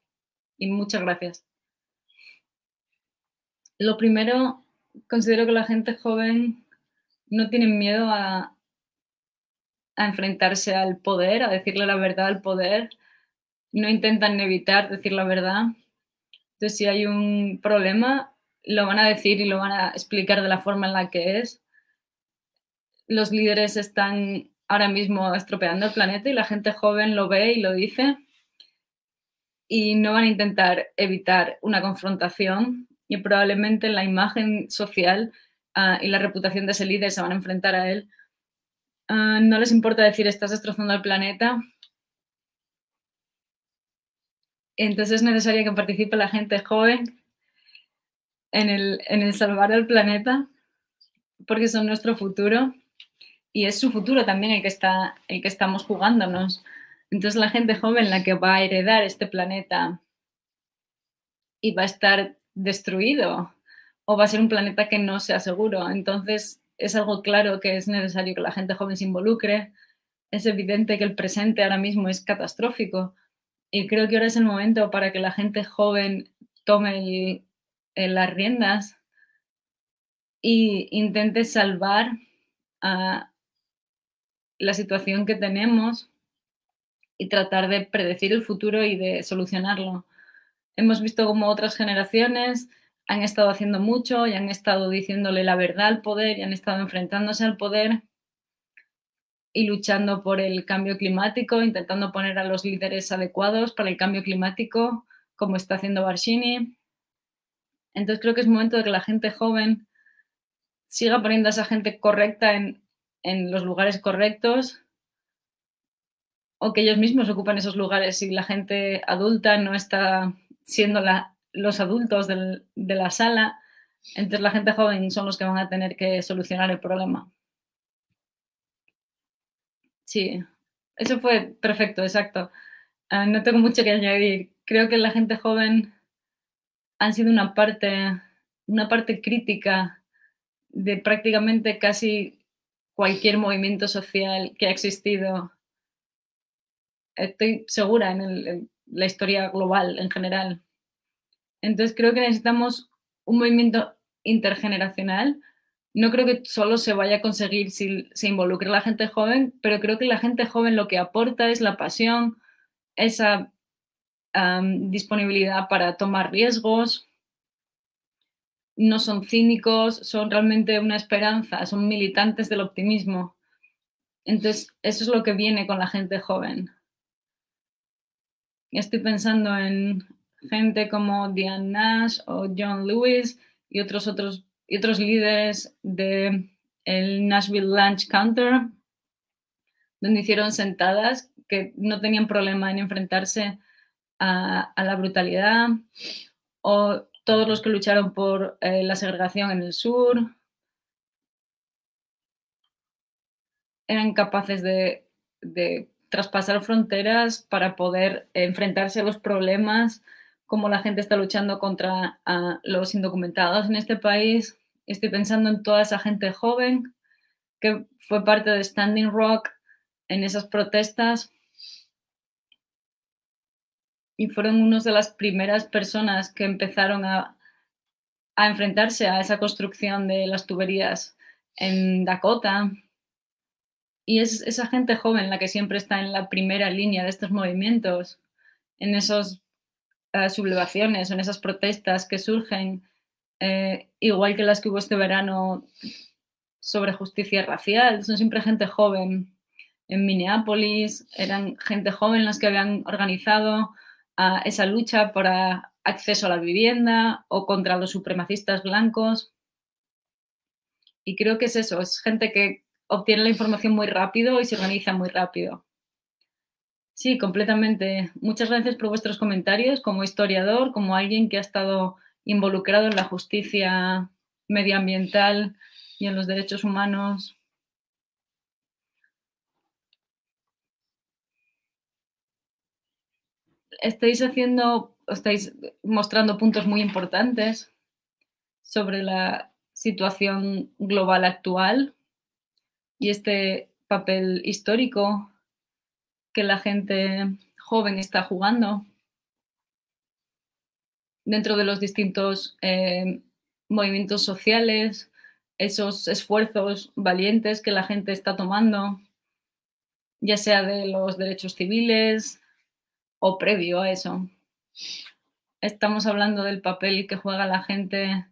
B: Y muchas gracias. Lo primero, considero que la gente joven no tiene miedo a, enfrentarse al poder, a decirle la verdad al poder, no intentan evitar decir la verdad. Entonces, si hay un problema, lo van a decir y lo van a explicar de la forma en la que es. Los líderes están ahora mismo estropeando el planeta y la gente joven lo ve y lo dice y no van a intentar evitar una confrontación y probablemente la imagen social uh, y la reputación de ese líder se van a enfrentar a él. Uh, no les importa decir estás destrozando el planeta. Entonces es necesario que participe la gente joven en el, en el salvar el planeta porque son nuestro futuro y es su futuro también el que, está, el que estamos jugándonos. Entonces la gente joven la que va a heredar este planeta y va a estar destruido o va a ser un planeta que no sea seguro. Entonces es algo claro que es necesario que la gente joven se involucre. Es evidente que el presente ahora mismo es catastrófico y creo que ahora es el momento para que la gente joven tome las riendas e intente salvar la situación que tenemos y tratar de predecir el futuro y de solucionarlo. Hemos visto como otras generaciones han estado haciendo mucho y han estado diciéndole la verdad al poder y han estado enfrentándose al poder y luchando por el cambio climático, intentando poner a los líderes adecuados para el cambio climático, como está haciendo Barshini. Entonces creo que es momento de que la gente joven siga poniendo a esa gente correcta en, en los lugares correctos o que ellos mismos ocupan esos lugares y la gente adulta no está siendo los adultos de la sala, entonces la gente joven son los que van a tener que solucionar el problema. Sí, eso fue perfecto, exacto. Ah, no tengo mucho que añadir. Creo que la gente joven han sido una parte, una parte crítica de prácticamente casi cualquier movimiento social que ha existido, estoy segura en, la historia global en general. Entonces creo que necesitamos un movimiento intergeneracional. No creo que solo se vaya a conseguir si se involucre la gente joven, pero creo que la gente joven lo que aporta es la pasión, esa disponibilidad para tomar riesgos, no son cínicos, son realmente una esperanza, son militantes del optimismo. Entonces, eso es lo que viene con la gente joven. Estoy pensando en gente como Diane Nash o John Lewis y otros, otros, y otros líderes el Nashville Lunch Counter, donde hicieron sentadas que no tenían problema en enfrentarse a, a la brutalidad, o todos los que lucharon por eh, la segregación en el sur. Eran capaces de, traspasar fronteras para poder enfrentarse a los problemas, como la gente está luchando contra los indocumentados en este país. Estoy pensando en toda esa gente joven que fue parte de Standing Rock en esas protestas y fueron unas de las primeras personas que empezaron a, enfrentarse a esa construcción de las tuberías en Dakota. Y es esa gente joven la que siempre está en la primera línea de estos movimientos, en esos eh, sublevaciones, en esas protestas que surgen, eh, igual que las que hubo este verano sobre justicia racial, son siempre gente joven. En Minneapolis eran gente joven las que habían organizado ah, esa lucha por acceso a la vivienda o contra los supremacistas blancos. Y creo que es eso, es gente que obtiene la información muy rápido y se organiza muy rápido. Sí, completamente. Muchas gracias por vuestros comentarios como historiador, como alguien que ha estado involucrado en la justicia medioambiental y en los derechos humanos. Estáis haciendo, estáis mostrando puntos muy importantes sobre la situación global actual y este papel histórico que la gente joven está jugando dentro de los distintos eh, movimientos sociales, esos esfuerzos valientes que la gente está tomando, ya sea de los derechos civiles o previo a eso. Estamos hablando del papel que juega la gente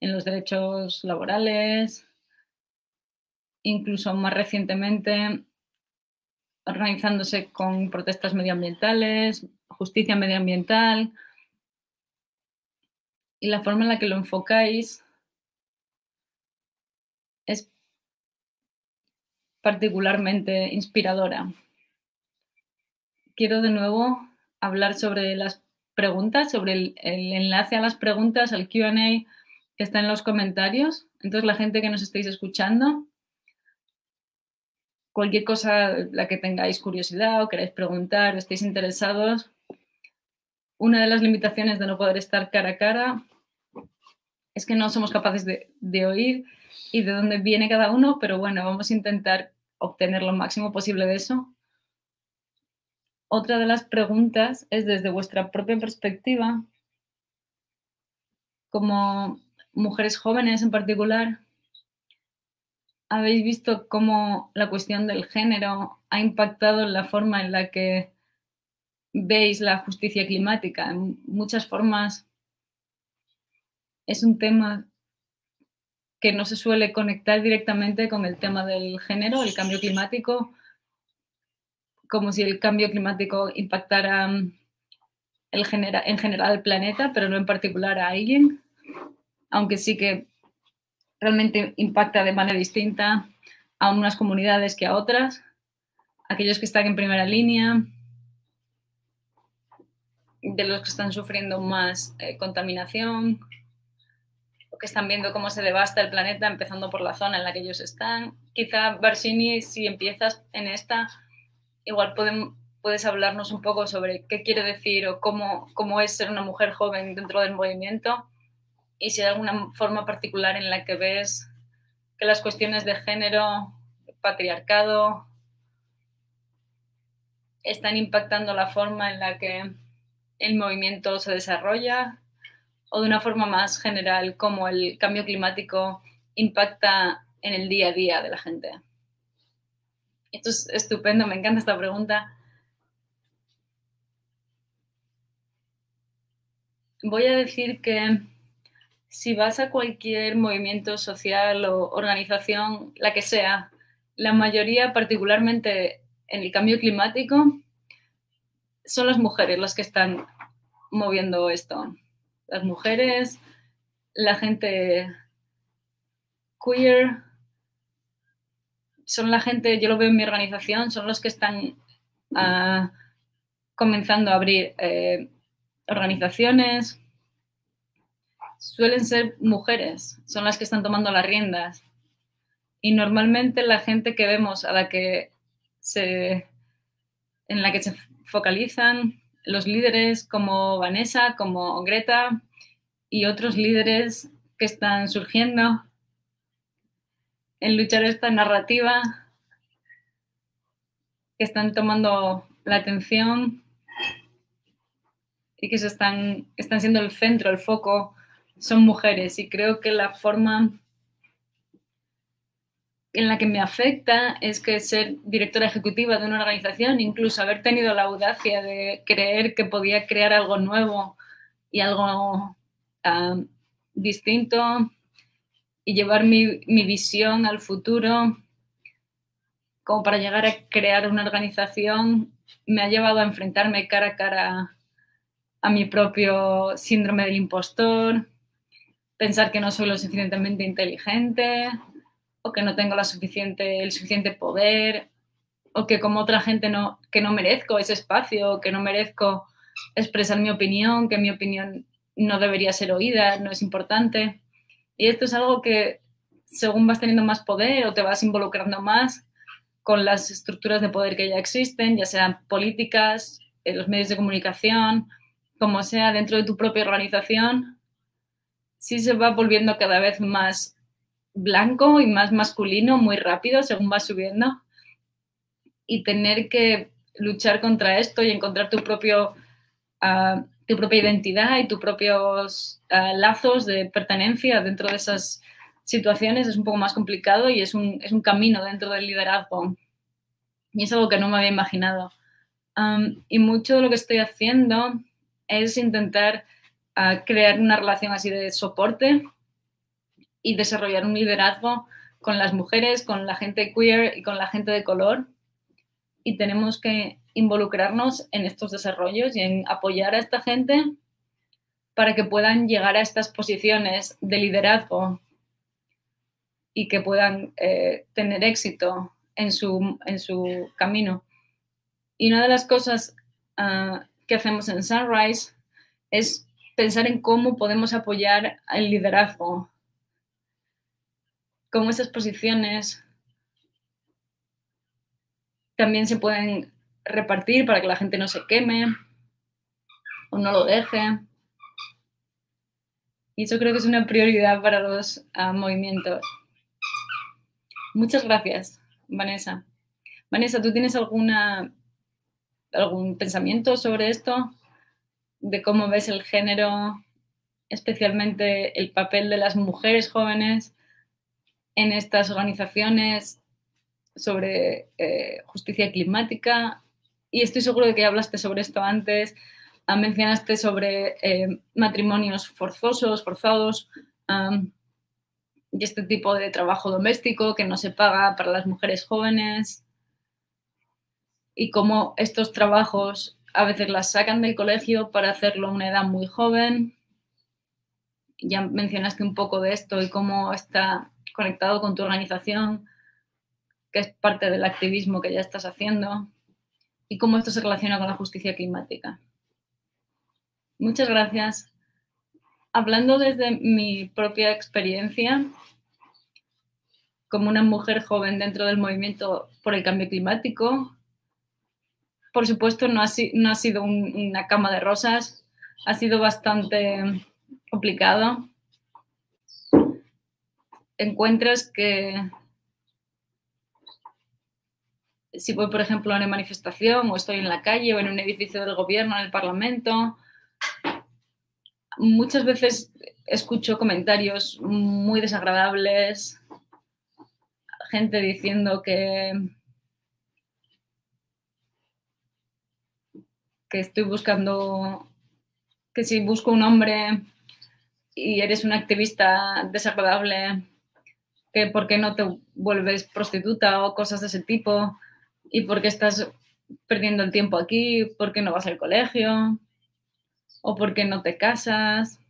B: en los derechos laborales, incluso más recientemente organizándose con protestas medioambientales, justicia medioambiental. Y la forma en la que lo enfocáis es particularmente inspiradora. Quiero de nuevo hablar sobre las preguntas, sobre el, enlace a las preguntas, al QA que está en los comentarios. Entonces, la gente que nos estéis escuchando, cualquier cosa, la que tengáis curiosidad o queráis preguntar o estéis interesados, una de las limitaciones de no poder estar cara a cara es que no somos capaces de, oír y de dónde viene cada uno, pero bueno, vamos a intentar obtener lo máximo posible de eso. Otra de las preguntas es desde vuestra propia perspectiva, como mujeres jóvenes en particular, habéis visto cómo la cuestión del género ha impactado en la forma en la que veis la justicia climática. En muchas formas es un tema que no se suele conectar directamente con el tema del género, el cambio climático, como si el cambio climático impactara el en general al planeta, pero no en particular a alguien, aunque sí que realmente impacta de manera distinta a unas comunidades que a otras, aquellos que están en primera línea, de los que están sufriendo más eh, contaminación, o que están viendo cómo se devasta el planeta, empezando por la zona en la que ellos están. Quizá, Barsini, si empiezas en esta, igual puedes hablarnos un poco sobre qué quiere decir o cómo, cómo es ser una mujer joven dentro del movimiento y si hay alguna forma particular en la que ves que las cuestiones de género, patriarcado, están impactando la forma en la que el movimiento se desarrolla o de una forma más general cómo el cambio climático impacta en el día a día de la gente. Esto es estupendo, me encanta esta pregunta. Voy a decir que si vas a cualquier movimiento social o organización, la que sea, la mayoría, particularmente en el cambio climático, son las mujeres las que están moviendo esto. Las mujeres, la gente queer, son la gente, yo lo veo en mi organización, son los que están ah, comenzando a abrir eh, organizaciones, suelen ser mujeres, son las que están tomando las riendas. Y normalmente la gente que vemos a la que se, en la que se focalizan los líderes como Vanessa, como Greta y otros líderes que están surgiendo en luchar esta narrativa, que están tomando la atención y que se están, están siendo el centro, el foco son mujeres y creo que la forma en la que me afecta es que ser directora ejecutiva de una organización, incluso haber tenido la audacia de creer que podía crear algo nuevo y algo uh, distinto y llevar mi, mi, visión al futuro como para llegar a crear una organización me ha llevado a enfrentarme cara a cara a mi propio síndrome del impostor, pensar que no soy lo suficientemente inteligente o que no tengo la suficiente, el suficiente poder o que como otra gente no, que no merezco ese espacio, que no merezco expresar mi opinión, que mi opinión no debería ser oída, no es importante. Y esto es algo que según vas teniendo más poder o te vas involucrando más con las estructuras de poder que ya existen, ya sean políticas, en los medios de comunicación, como sea dentro de tu propia organización, sí se va volviendo cada vez más blanco y más masculino muy rápido según va subiendo. Y tener que luchar contra esto y encontrar tu, propio, uh, tu propia identidad y tus propios uh, lazos de pertenencia dentro de esas situaciones es un poco más complicado y es un, es un camino dentro del liderazgo. Y es algo que no me había imaginado. Y mucho de lo que estoy haciendo es intentar uh, crear una relación así de soporte y desarrollar un liderazgo con las mujeres, con la gente queer y con la gente de color. Y tenemos que involucrarnos en estos desarrollos y en apoyar a esta gente para que puedan llegar a estas posiciones de liderazgo y que puedan eh, tener éxito en su, en su camino. Y una de las cosas uh, que hacemos en Sunrise es pensar en cómo podemos apoyar al liderazgo, cómo esas posiciones también se pueden repartir para que la gente no se queme o no lo deje. Y eso creo que es una prioridad para los uh, movimientos. Muchas gracias, Vanessa. Vanessa, ¿tú tienes alguna algún pensamiento sobre esto? ¿De cómo ves el género, especialmente el papel de las mujeres jóvenes en estas organizaciones sobre eh, justicia climática? Y estoy seguro de que hablaste sobre esto antes. Ah, mencionaste sobre eh, matrimonios forzosos, forzados, y este tipo de trabajo doméstico que no se paga para las mujeres jóvenes y cómo estos trabajos a veces las sacan del colegio para hacerlo a una edad muy joven. Ya mencionaste un poco de esto y cómo está conectado con tu organización, que es parte del activismo que ya estás haciendo, y cómo esto se relaciona con la justicia climática. Muchas gracias. Hablando desde mi propia experiencia, como una mujer joven dentro del movimiento por el cambio climático, por supuesto, no ha, sido una cama de rosas, ha sido bastante complicado. Encuentras que si voy, por ejemplo, a una manifestación o estoy en la calle o en un edificio del gobierno, en el Parlamento, muchas veces escucho comentarios muy desagradables, gente diciendo que que estoy buscando, que si busco un hombre y eres una activista desagradable, que por qué no te vuelves prostituta o cosas de ese tipo, y por qué estás perdiendo el tiempo aquí, por qué no vas al colegio, o por qué no te casas.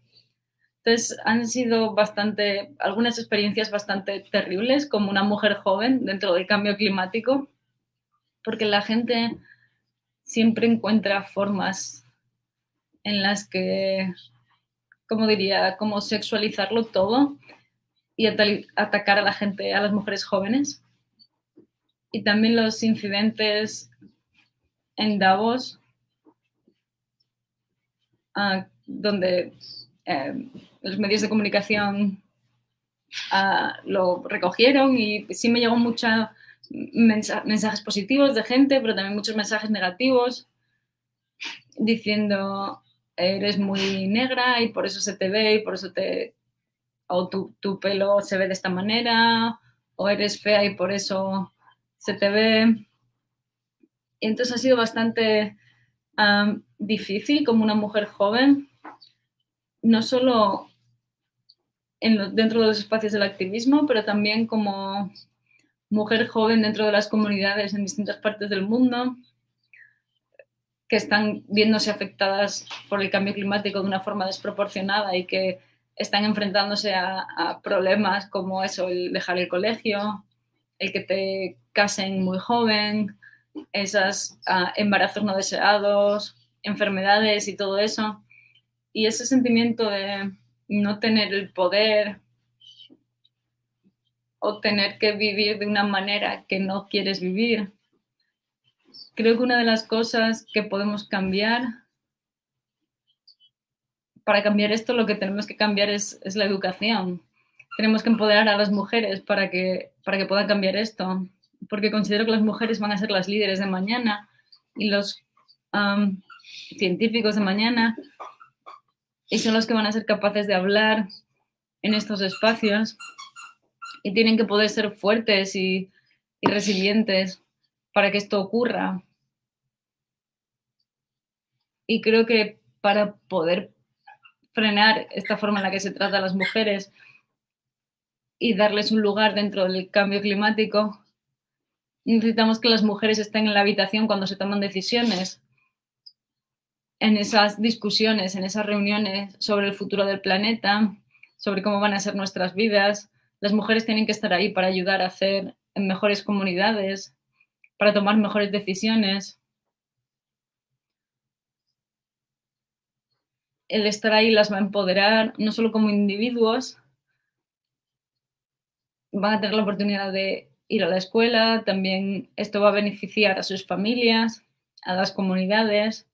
B: Entonces han sido bastante, algunas experiencias bastante terribles como una mujer joven dentro del cambio climático, porque la gente siempre encuentra formas en las que, como diría, como sexualizarlo todo y atacar a la gente, a las mujeres jóvenes. Y también los incidentes en Davos, ah, donde eh, los medios de comunicación ah, lo recogieron y sí me llegó mucha mensajes positivos de gente, pero también muchos mensajes negativos diciendo eres muy negra y por eso se te ve y por eso te o tu, tu pelo se ve de esta manera o eres fea y por eso se te ve. Y entonces ha sido bastante difícil como una mujer joven, no solo dentro de los espacios del activismo, pero también como mujer joven dentro de las comunidades en distintas partes del mundo que están viéndose afectadas por el cambio climático de una forma desproporcionada y que están enfrentándose a, problemas como eso, el dejar el colegio, el que te casen muy joven, esos ah, embarazos no deseados, enfermedades y todo eso. Y ese sentimiento de no tener el poder o tener que vivir de una manera que no quieres vivir. Creo que una de las cosas que podemos cambiar, para cambiar esto lo que tenemos que cambiar es, la educación. Tenemos que empoderar a las mujeres para que, para que puedan cambiar esto, porque considero que las mujeres van a ser las líderes de mañana y los científicos de mañana y son los que van a ser capaces de hablar en estos espacios y tienen que poder ser fuertes y, resilientes para que esto ocurra. Y creo que para poder frenar esta forma en la que se trata a las mujeres y darles un lugar dentro del cambio climático, necesitamos que las mujeres estén en la habitación cuando se toman decisiones en esas discusiones, en esas reuniones sobre el futuro del planeta, sobre cómo van a ser nuestras vidas. Las mujeres tienen que estar ahí para ayudar a hacer mejores comunidades, para tomar mejores decisiones. El estar ahí las va a empoderar, no solo como individuos, van a tener la oportunidad de ir a la escuela, también esto va a beneficiar a sus familias, a las comunidades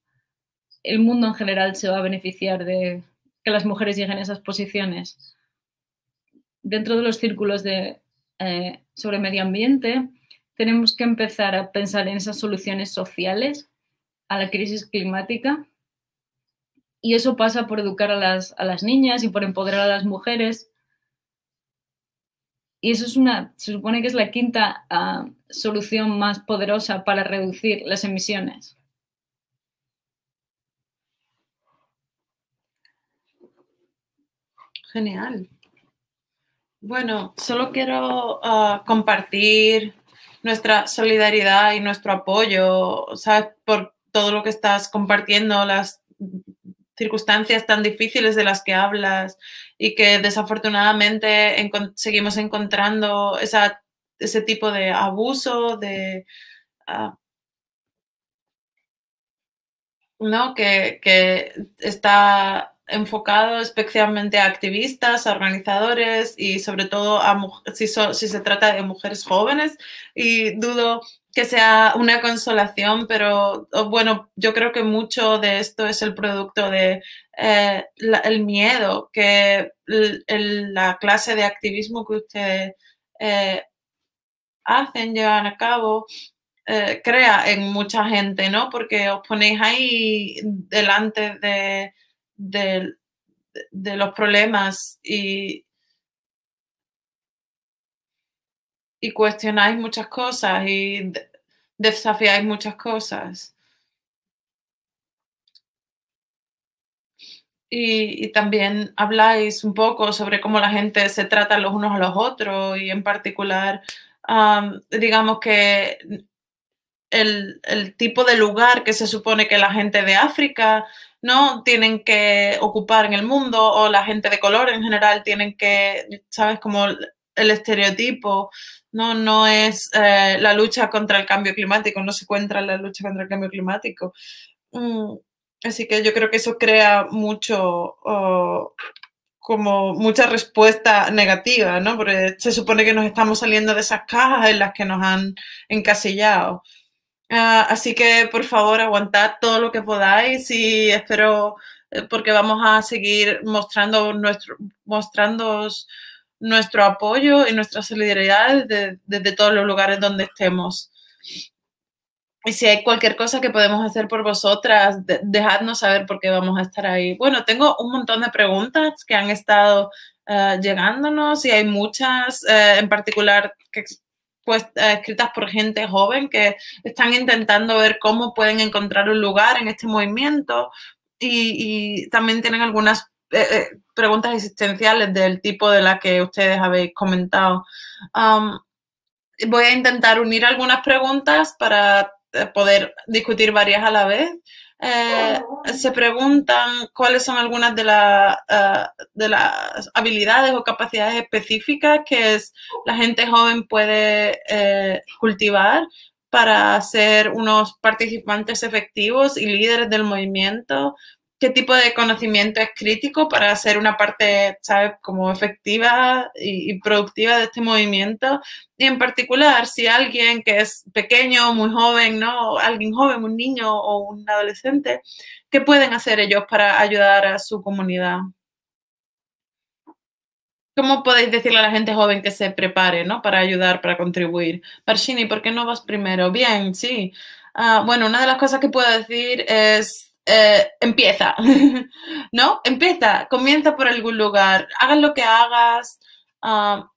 B: el mundo en general se va a beneficiar de que las mujeres lleguen a esas posiciones. Dentro de los círculos de, eh, sobre medio ambiente, tenemos que empezar a pensar en esas soluciones sociales a la crisis climática. Y eso pasa por educar a las, a las niñas y por empoderar a las mujeres. Y eso es una, se supone que es la quinta ah, solución más poderosa para reducir las emisiones.
A: Genial. Bueno, solo quiero ah, compartir nuestra solidaridad y nuestro apoyo, ¿sabes? Por todo lo que estás compartiendo, las circunstancias tan difíciles de las que hablas y que desafortunadamente seguimos encontrando ese tipo de abuso, de... Ah, ¿no? Que, que está enfocado especialmente a activistas, organizadores y sobre todo a si, si se trata de mujeres jóvenes y dudo que sea una consolación, pero bueno, yo creo que mucho de esto es el producto de eh, miedo que la clase de activismo que ustedes eh, hacen, llevan a cabo, eh, crea en mucha gente, ¿no? Porque os ponéis ahí delante de de, los problemas y, y cuestionáis muchas cosas y desafiáis muchas cosas. Y, también habláis un poco sobre cómo la gente se trata los unos a los otros y en particular, digamos que el, el, tipo de lugar que se supone que la gente de África ¿no? Tienen que ocupar en el mundo o la gente de color en general tienen que, ¿sabes? Como el estereotipo, ¿no? No es eh, la lucha contra el cambio climático, no se encuentra la lucha contra el cambio climático. Mm, así que yo creo que eso crea mucho, como mucha respuesta negativa, ¿no? Porque se supone que nos estamos saliendo de esas cajas en las que nos han encasillado. Ah, así que por favor aguantad todo lo que podáis y espero eh, porque vamos a seguir mostrando nuestro, mostrando nuestro apoyo y nuestra solidaridad desde, todos los lugares donde estemos. Y si hay cualquier cosa que podemos hacer por vosotras, dejadnos saber porque vamos a estar ahí. Bueno, tengo un montón de preguntas que han estado eh, llegándonos y hay muchas, eh, en particular, que, pues, escritas por gente joven que están intentando ver cómo pueden encontrar un lugar en este movimiento y, también tienen algunas preguntas existenciales del tipo de la que ustedes habéis comentado. voy a intentar unir algunas preguntas para poder discutir varias a la vez. Eh, se preguntan cuáles son algunas de, eh, de las habilidades o capacidades específicas que la gente joven puede eh, cultivar para ser unos participantes efectivos y líderes del movimiento, qué tipo de conocimiento es crítico para ser una parte, ¿sabes?, como efectiva y, productiva de este movimiento. Y en particular, si alguien que es pequeño, muy joven, ¿no? Alguien joven, un niño o un adolescente, ¿qué pueden hacer ellos para ayudar a su comunidad? ¿Cómo podéis decirle a la gente joven que se prepare, ¿no? Para ayudar, para contribuir. Parshini, ¿por qué no vas primero? Bien, sí. Ah, bueno, una de las cosas que puedo decir es eh, empieza, ¿no? Empieza, comienza por algún lugar, hagas lo que hagas, ah,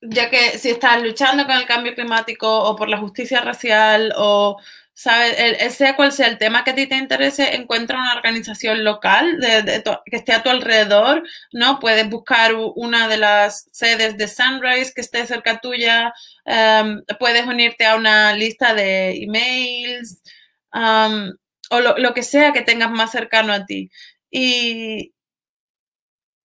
A: ya que si estás luchando con el cambio climático o por la justicia racial o, ¿sabes? sea cual sea el tema que a ti te interese, encuentra una organización local que esté a tu alrededor, ¿no? Puedes buscar una de las sedes de Sunrise que esté cerca tuya, em, puedes unirte a una lista de emails, o lo, que sea que tengas más cercano a ti. Y,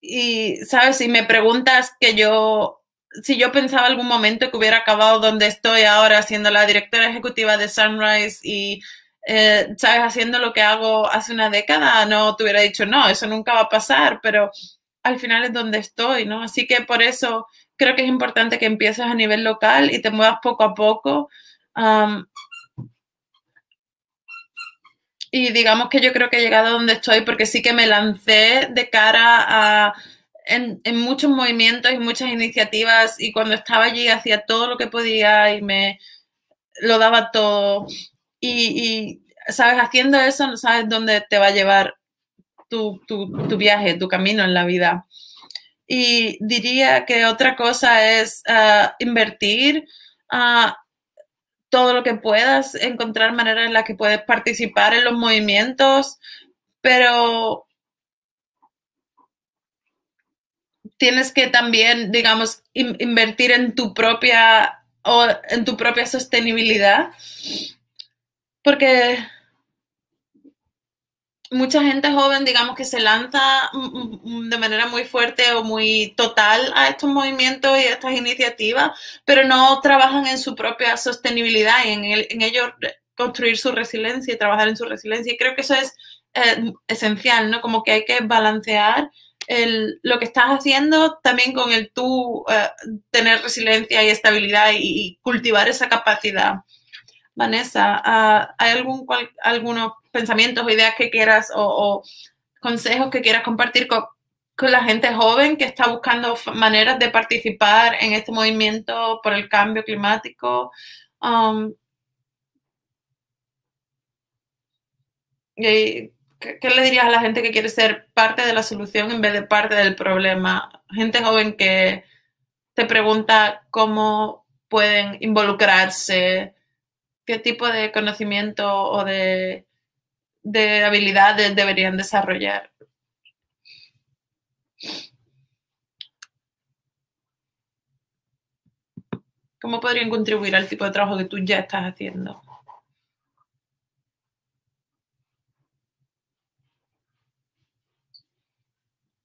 A: y, ¿sabes? Si me preguntas que yo, si yo pensaba algún momento que hubiera acabado donde estoy ahora, siendo la directora ejecutiva de Sunrise y, eh, ¿sabes? Haciendo lo que hago hace una década, no te hubiera dicho, no, eso nunca va a pasar, pero al final es donde estoy, ¿no? Así que por eso creo que es importante que empieces a nivel local y te muevas poco a poco. Y digamos que yo creo que he llegado a donde estoy porque sí que me lancé de cara a en, muchos movimientos y muchas iniciativas y cuando estaba allí hacía todo lo que podía y me lo daba todo. Y, sabes haciendo eso no sabes dónde te va a llevar tu, viaje tu camino en la vida y diría que otra cosa es ah, invertir uh, todo lo que puedas, encontrar maneras en las que puedes participar en los movimientos, pero tienes que también, digamos, invertir en tu propia o en tu propia sostenibilidad, porque mucha gente joven, digamos, que se lanza de manera muy fuerte o muy total a estos movimientos y a estas iniciativas, pero no trabajan en su propia sostenibilidad y en, en ello construir su resiliencia y trabajar en su resiliencia. Y creo que eso es eh, esencial, ¿no? Como que hay que balancear el, lo que estás haciendo también con el tú eh, tener resiliencia y estabilidad y, cultivar esa capacidad. Vanessa, ah, ¿hay algún, algunos pensamientos o ideas que quieras o, consejos que quieras compartir con, la gente joven que está buscando maneras de participar en este movimiento por el cambio climático. Um, ¿qué, le dirías a la gente que quiere ser parte de la solución en vez de parte del problema? Gente joven que te pregunta cómo pueden involucrarse, qué tipo de conocimiento o de de habilidades deberían desarrollar. ¿Cómo podrían contribuir al tipo de trabajo que tú ya estás haciendo?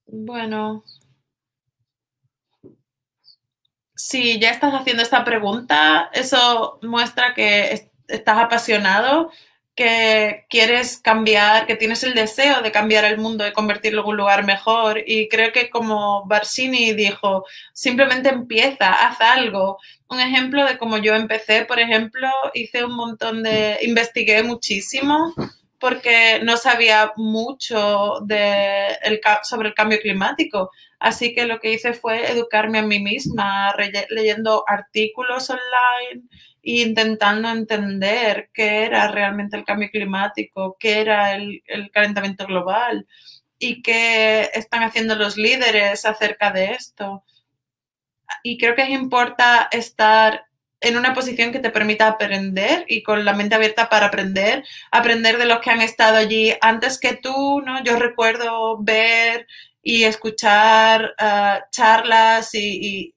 A: Bueno, si ya estás haciendo esta pregunta, eso muestra que estás apasionado que quieres cambiar, que tienes el deseo de cambiar el mundo y convertirlo en un lugar mejor. Y creo que como Barsini dijo, simplemente empieza, haz algo. Un ejemplo de cómo yo empecé, por ejemplo, hice un montón de, investigué muchísimo porque no sabía mucho de sobre el cambio climático. Así que lo que hice fue educarme a mí misma, leyendo artículos online, intentando entender qué era realmente el cambio climático, qué era el, calentamiento global. y qué están haciendo los líderes acerca de esto. Y creo que importa estar en una posición que te permita aprender y con la mente abierta para aprender, aprender de los que han estado allí antes que tú, ¿no? Yo recuerdo ver y escuchar ah, charlas y,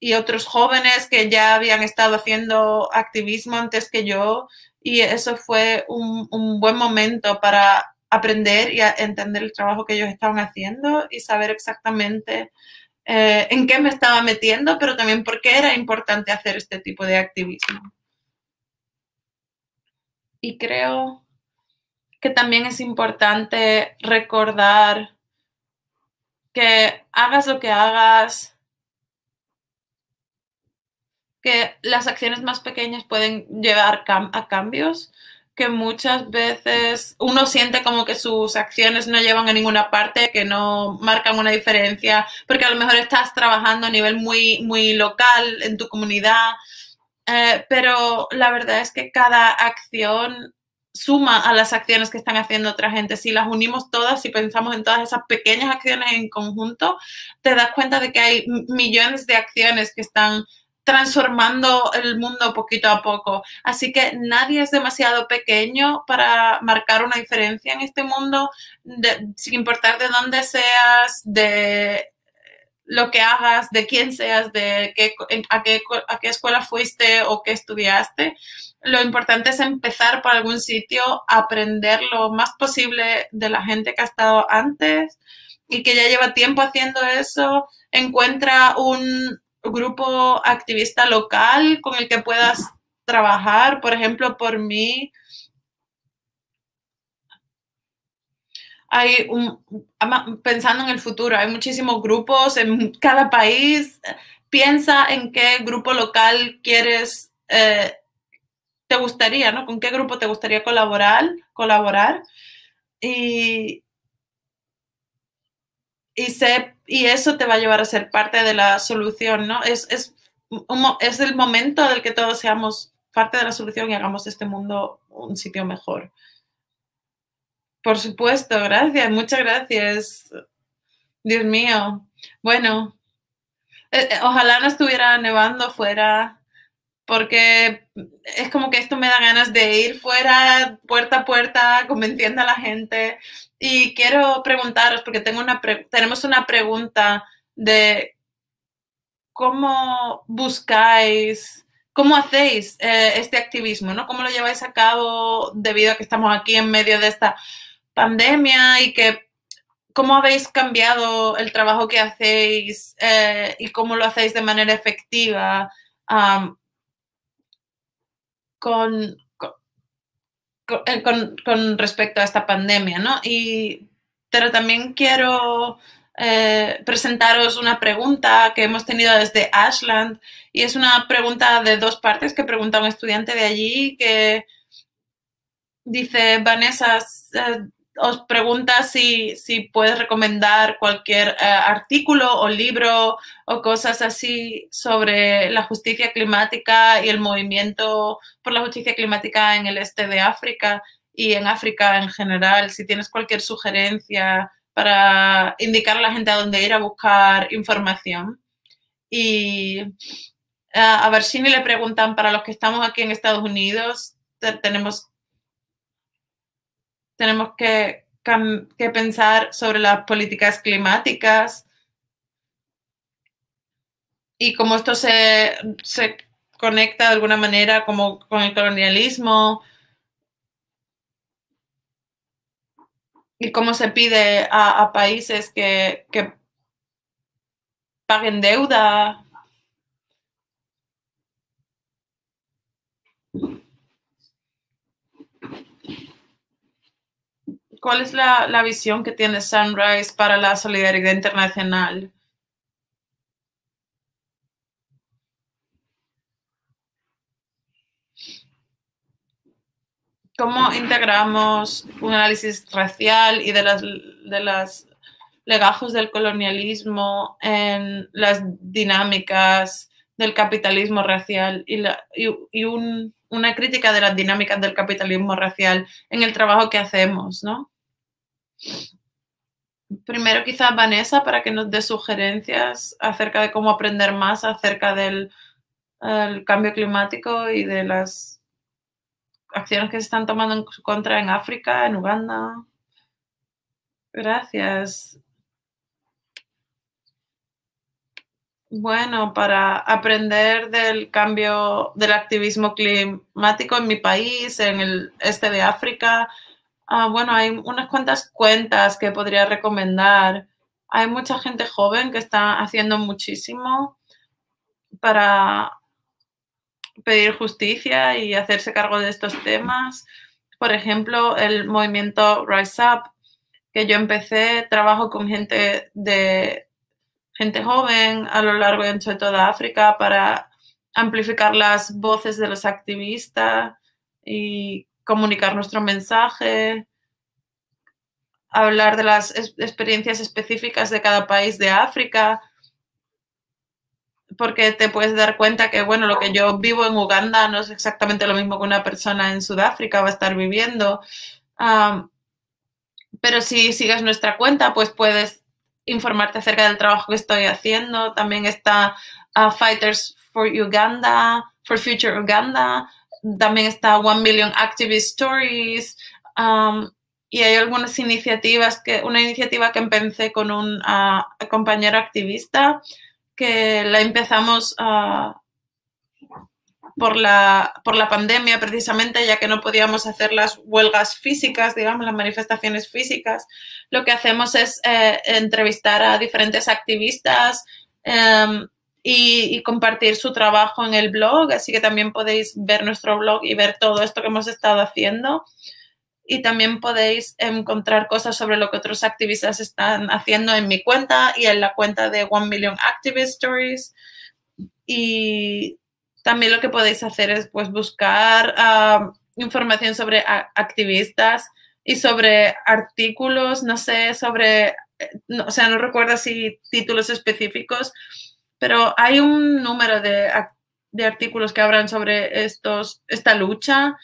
A: y, otros jóvenes que ya habían estado haciendo activismo antes que yo y eso fue un, un buen momento para aprender y entender el trabajo que ellos estaban haciendo y saber exactamente eh, en qué me estaba metiendo, pero también por qué era importante hacer este tipo de activismo. Y creo que también es importante recordar que hagas lo que hagas, que las acciones más pequeñas pueden llevar a cambios que muchas veces uno siente como que sus acciones no llevan a ninguna parte, que no marcan una diferencia, porque a lo mejor estás trabajando a nivel muy, muy local en tu comunidad, eh, pero la verdad es que cada acción suma a las acciones que están haciendo otra gente. Si las unimos todas y pensamos en todas esas pequeñas acciones en conjunto, te das cuenta de que hay millones de acciones que están transformando el mundo poquito a poco. Así que nadie es demasiado pequeño para marcar una diferencia en este mundo, sin importar de dónde seas, de lo que hagas, de quién seas, de qué, a, qué, a qué escuela fuiste o qué estudiaste. Lo importante es empezar por algún sitio, aprender lo más posible de la gente que ha estado antes y que ya lleva tiempo haciendo eso. Encuentra un, grupo activista local con el que puedas trabajar. Por ejemplo, por mí, hay pensando en el futuro, hay muchísimos grupos en cada país. Piensa en qué grupo local quieres, eh, te gustaría, ¿no? ¿Con qué grupo te gustaría colaborar? colaborar? Y, y, y eso te va a llevar a ser parte de la solución, ¿no? Es, es, es el momento del que todos seamos parte de la solución y hagamos este mundo un sitio mejor. Por supuesto, gracias, muchas gracias. Dios mío. Bueno, eh, eh, ojalá no estuviera nevando fuera porque es como que esto me da ganas de ir fuera, puerta a puerta, convenciendo a la gente. Y quiero preguntaros, porque tengo una tenemos una pregunta de cómo buscáis, cómo hacéis eh, este activismo, ¿no? ¿Cómo lo lleváis a cabo debido a que estamos aquí en medio de esta pandemia y que cómo habéis cambiado el trabajo que hacéis eh, y cómo lo hacéis de manera efectiva? Con, eh, con, con, respecto a esta pandemia, ¿no? Y, pero también quiero eh, presentaros una pregunta que hemos tenido desde Ashland y es una pregunta de dos partes que pregunta un estudiante de allí que dice, Vanessa, eh, os pregunta si, si puedes recomendar cualquier eh, artículo o libro o cosas así sobre la justicia climática y el movimiento por la justicia climática en el este de África y en África en general. Si tienes cualquier sugerencia para indicar a la gente a dónde ir a buscar información. Y eh, a ver si le preguntan, para los que estamos aquí en Estados Unidos, tenemos tenemos que, pensar sobre las políticas climáticas. Y cómo esto se, conecta de alguna manera como con el colonialismo. Y cómo se pide a, países que, que paguen deuda ¿Cuál es la, visión que tiene Sunrise para la solidaridad internacional? ¿Cómo integramos un análisis racial y de las, de las legajos del colonialismo en las dinámicas del capitalismo racial y, la, y, una crítica de las dinámicas del capitalismo racial en el trabajo que hacemos, ¿no? Primero quizás Vanessa para que nos dé sugerencias acerca de cómo aprender más acerca del cambio climático y de las acciones que se están tomando en contra en África, en Uganda. Gracias. Bueno, para aprender del cambio del activismo climático en mi país, en el este de África, ah, bueno, hay unas cuantas cuentas que podría recomendar. Hay mucha gente joven que está haciendo muchísimo para pedir justicia y hacerse cargo de estos temas. Por ejemplo, el movimiento Rise Up, que yo empecé, trabajo con gente de gente joven a lo largo y ancho de toda África para amplificar las voces de los activistas y comunicar nuestro mensaje, hablar de las experiencias específicas de cada país de África, porque te puedes dar cuenta que, bueno, lo que yo vivo en Uganda no es exactamente lo mismo que una persona en Sudáfrica va a estar viviendo. pero si sigues nuestra cuenta, pues puedes informarte acerca del trabajo que estoy haciendo. También está uh, Fighters for Uganda, for Future Uganda. También está One Million Activist Stories. Um, y hay algunas iniciativas que, una iniciativa que empecé con un uh, compañero activista que la empezamos uh, por la, por la pandemia precisamente, ya que no podíamos hacer las huelgas físicas, digamos, las manifestaciones físicas, lo que hacemos es eh, entrevistar a diferentes activistas em, y, compartir su trabajo en el blog, así que también podéis ver nuestro blog y ver todo esto que hemos estado haciendo. Y también podéis encontrar cosas sobre lo que otros activistas están haciendo en mi cuenta y en la cuenta de One Million Activist Stories. Y también lo que podéis hacer es pues, buscar ah, información sobre activistas y sobre artículos, no sé, sobre, eh, o sea, no recuerdo si títulos específicos, pero hay un número de, de artículos que hablan sobre estos, esta lucha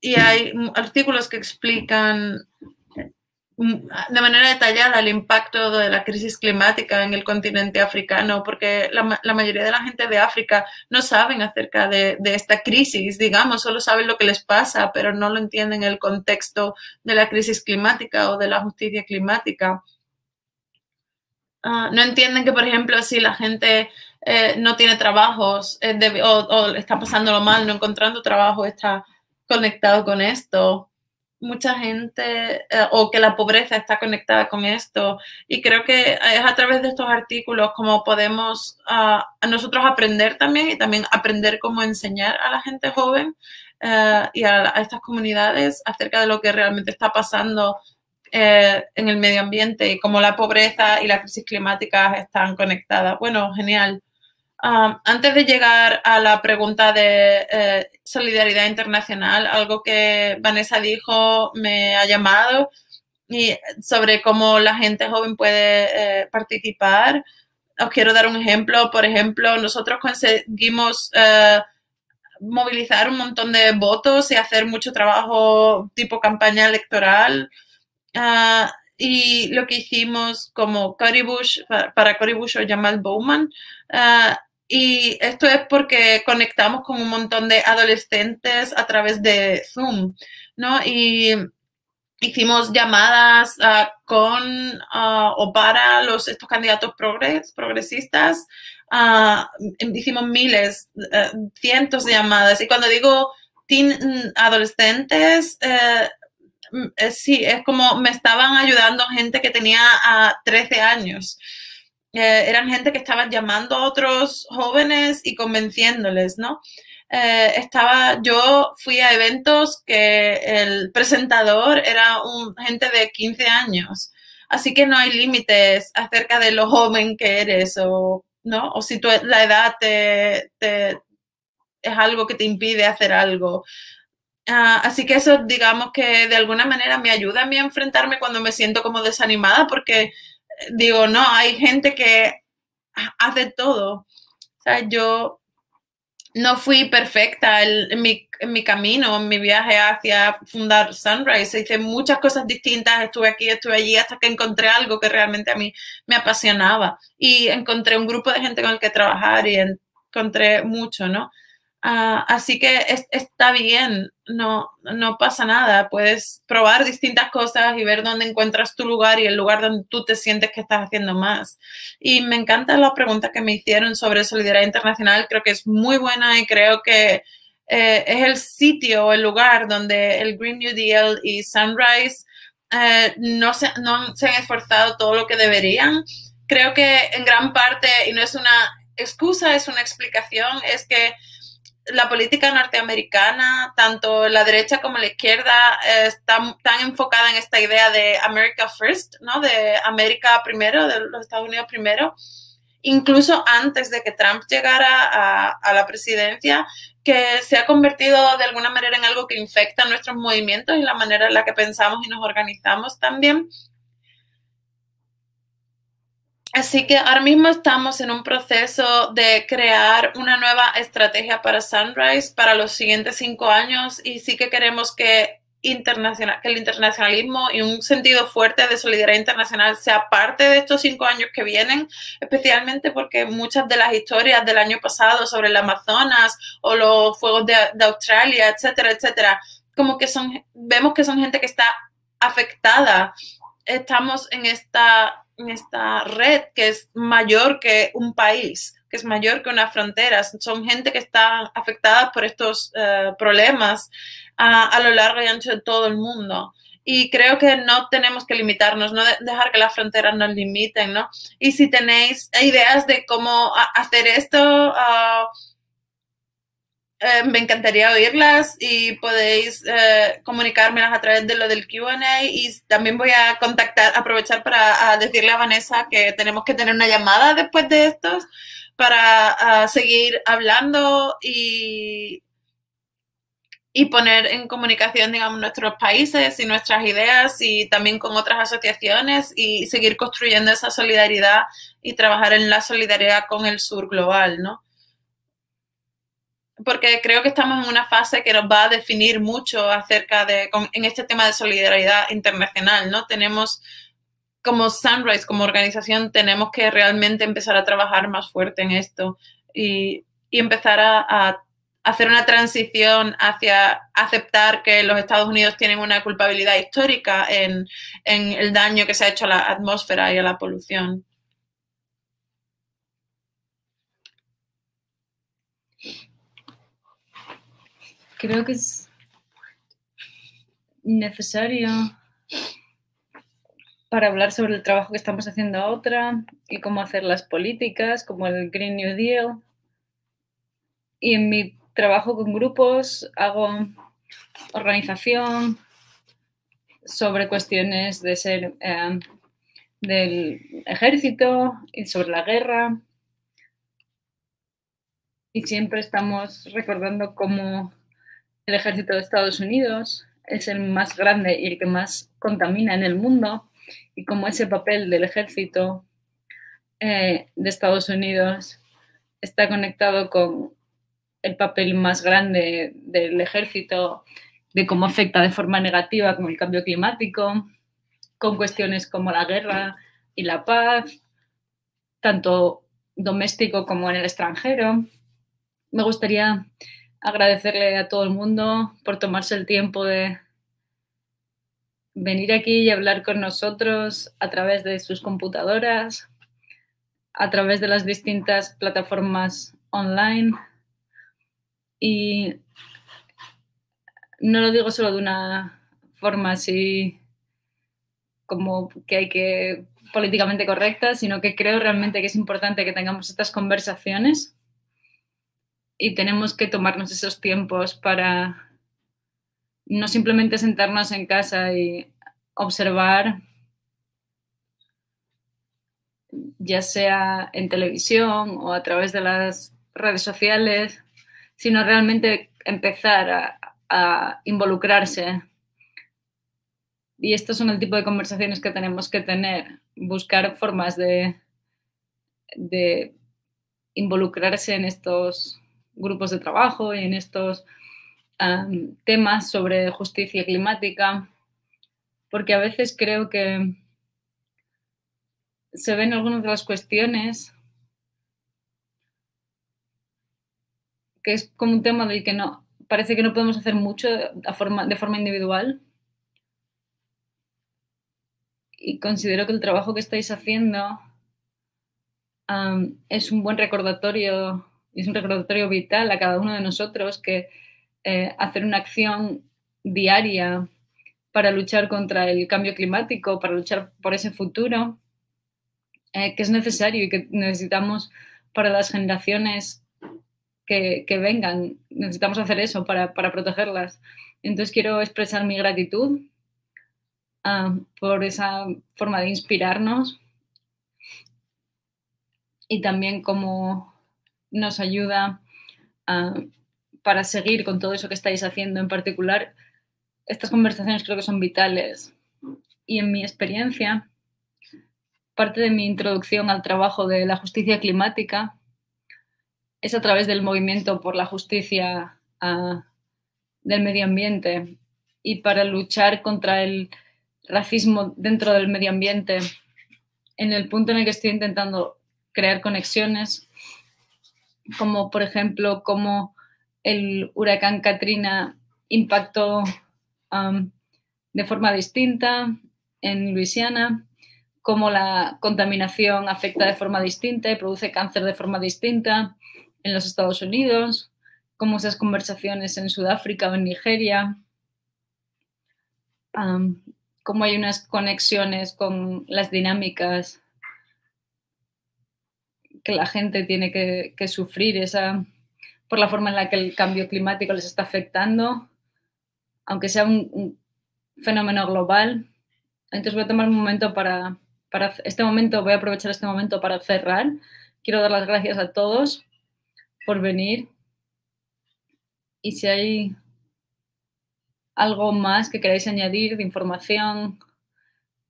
A: y hay artículos que explican Mm, de manera detallada el impacto de la crisis climática en el continente africano, porque la, la mayoría de la gente de África no saben acerca de, de, esta crisis, digamos, solo saben lo que les pasa, pero no lo entienden en el contexto de la crisis climática o de la justicia climática. Uh, no entienden que, por ejemplo, si la gente eh, no tiene trabajos eh, o, está pasándolo mal, no encontrando trabajo, está conectado con esto mucha gente eh, o que la pobreza está conectada con esto. Y creo que es a través de estos artículos como podemos a nosotros aprender también y también aprender cómo enseñar a la gente joven y a, estas comunidades acerca de lo que realmente está pasando eh, en el medio ambiente y cómo la pobreza y la crisis climática están conectadas. Bueno, genial antes de llegar a la pregunta de eh, solidaridad internacional, algo que Vanessa dijo me ha llamado y sobre cómo la gente joven puede eh, participar. Os quiero dar un ejemplo. Por ejemplo, nosotros conseguimos eh, movilizar un montón de votos y hacer mucho trabajo tipo campaña electoral. Uh, y lo que hicimos como Cory Bush, para Cory Bush o Jamal Bowman, uh, y esto es porque conectamos con un montón de adolescentes a través de Zoom, ¿no? Y hicimos llamadas uh, con uh, o para los, estos candidatos progres, progresistas. Uh, hicimos miles, cientos de llamadas. Y cuando digo teen, adolescentes, eh, sí, es como me estaban ayudando gente que tenía 13 años. Eh, eran gente que estaban llamando a otros jóvenes y convenciéndoles, ¿no? Eh, estaba, yo fui a eventos que el presentador era un, gente de 15 años, así que no hay límites acerca de lo joven que eres o, ¿no? o si tu, la edad te, te, es algo que te impide hacer algo. Uh, así que eso, digamos que de alguna manera me ayuda a mí a enfrentarme cuando me siento como desanimada porque digo, no, hay gente que hace todo. O sea, yo no fui perfecta en, mi, en, mi, camino, en mi viaje hacia fundar Sunrise. Hice muchas cosas distintas, estuve aquí, estuve allí, hasta que encontré algo que realmente a mí me apasionaba. Y encontré un grupo de gente con el que trabajar y encontré mucho, ¿no? Uh, así que es, está bien, no, no pasa nada. Puedes probar distintas cosas y ver dónde encuentras tu lugar y el lugar donde tú te sientes que estás haciendo más. Y me encanta la pregunta que me hicieron sobre solidaridad internacional. Creo que es muy buena y creo que eh, es el sitio o el lugar donde el Green New Deal y Sunrise eh, no, se, no se han esforzado todo lo que deberían. Creo que en gran parte, y no es una excusa, es una explicación, es que la política norteamericana, tanto la derecha como la izquierda, eh, está tan enfocada en esta idea de America First, ¿no? De América primero, de los Estados Unidos primero, incluso antes de que Trump llegara a, la presidencia, que se ha convertido de alguna manera en algo que infecta nuestros movimientos y la manera en la que pensamos y nos organizamos también. Así que ahora mismo estamos en un proceso de crear una nueva estrategia para Sunrise para los siguientes cinco años y sí que queremos que, internacional, que el internacionalismo y un sentido fuerte de solidaridad internacional sea parte de estos cinco años que vienen, especialmente porque muchas de las historias del año pasado sobre el Amazonas o los fuegos de, de Australia, etcétera, etcétera, como que son, vemos que son gente que está afectada. Estamos en esta esta red que es mayor que un país, que es mayor que una frontera. Son gente que está afectada por estos eh, problemas a, lo largo y ancho de todo el mundo. Y creo que no tenemos que limitarnos, no dejar que las fronteras nos limiten, ¿no? Y si tenéis ideas de cómo hacer esto, uh, eh, me encantaría oírlas y podéis eh, comunicármelas a través de lo del QA y también voy a contactar, aprovechar para decirle a Vanessa que tenemos que tener una llamada después de estos para seguir hablando y, y poner en comunicación, digamos, nuestros países y nuestras ideas y también con otras asociaciones y seguir construyendo esa solidaridad y trabajar en la solidaridad con el sur global, ¿no? Porque creo que estamos en una fase que nos va a definir mucho acerca de, en este tema de solidaridad internacional, ¿no? Tenemos como Sunrise, como organización, tenemos que realmente empezar a trabajar más fuerte en esto y, empezar a, a, hacer una transición hacia aceptar que los Estados Unidos tienen una culpabilidad histórica en, en el daño que se ha hecho a la atmósfera y a la polución.
B: Creo que es necesario para hablar sobre el trabajo que estamos haciendo ahora y cómo hacer las políticas, como el Green New Deal. Y en mi trabajo con grupos hago organización sobre cuestiones de ser eh, del ejército y sobre la guerra. Y siempre estamos recordando cómo el ejército de Estados Unidos es el más grande y el que más contamina en el mundo y como ese papel del ejército eh, de Estados Unidos está conectado con el papel más grande del ejército, de cómo afecta de forma negativa con el cambio climático, con cuestiones como la guerra y la paz, tanto doméstico como en el extranjero. Me gustaría agradecerle a todo el mundo por tomarse el tiempo de venir aquí y hablar con nosotros a través de sus computadoras, a través de las distintas plataformas online. Y no lo digo solo de una forma así como que hay que políticamente correcta, sino que creo realmente que es importante que tengamos estas conversaciones y tenemos que tomarnos esos tiempos para no simplemente sentarnos en casa y observar, ya sea en televisión o a través de las redes sociales, sino realmente empezar a, involucrarse. Y estos son el tipo de conversaciones que tenemos que tener, buscar formas de, de involucrarse en estos grupos de trabajo y en estos temas sobre justicia climática, porque a veces creo que se ven algunas de las cuestiones que es como un tema del que no parece que no podemos hacer mucho de forma, de forma individual. Y considero que el trabajo que estáis haciendo es un buen recordatorio, es un recordatorio vital a cada uno de nosotros que eh, hacer una acción diaria para luchar contra el cambio climático, para luchar por ese futuro, eh, que es necesario y que necesitamos para las generaciones que, vengan. Necesitamos hacer eso para, protegerlas. Entonces quiero expresar mi gratitud ah, por esa forma de inspirarnos y también cómo nos ayuda para seguir con todo eso que estáis haciendo. En particular, estas conversaciones creo que son vitales. Y en mi experiencia, parte de mi introducción al trabajo de la justicia climática es a través del movimiento por la justicia del medio ambiente y para luchar contra el racismo dentro del medio ambiente, en el punto en el que estoy intentando crear conexiones, como por ejemplo cómo el huracán Katrina impactó de forma distinta en Luisiana, cómo la contaminación afecta de forma distinta y produce cáncer de forma distinta en los Estados Unidos, cómo esas conversaciones en Sudáfrica o en Nigeria, cómo hay unas conexiones con las dinámicas que la gente tiene que, sufrir esa, por la forma en la que el cambio climático les está afectando, aunque sea un, fenómeno global. Entonces voy a tomar un momento para, para este momento, voy a aprovechar este momento para cerrar. Quiero dar las gracias a todos por venir. Y si hay algo más que queráis añadir de información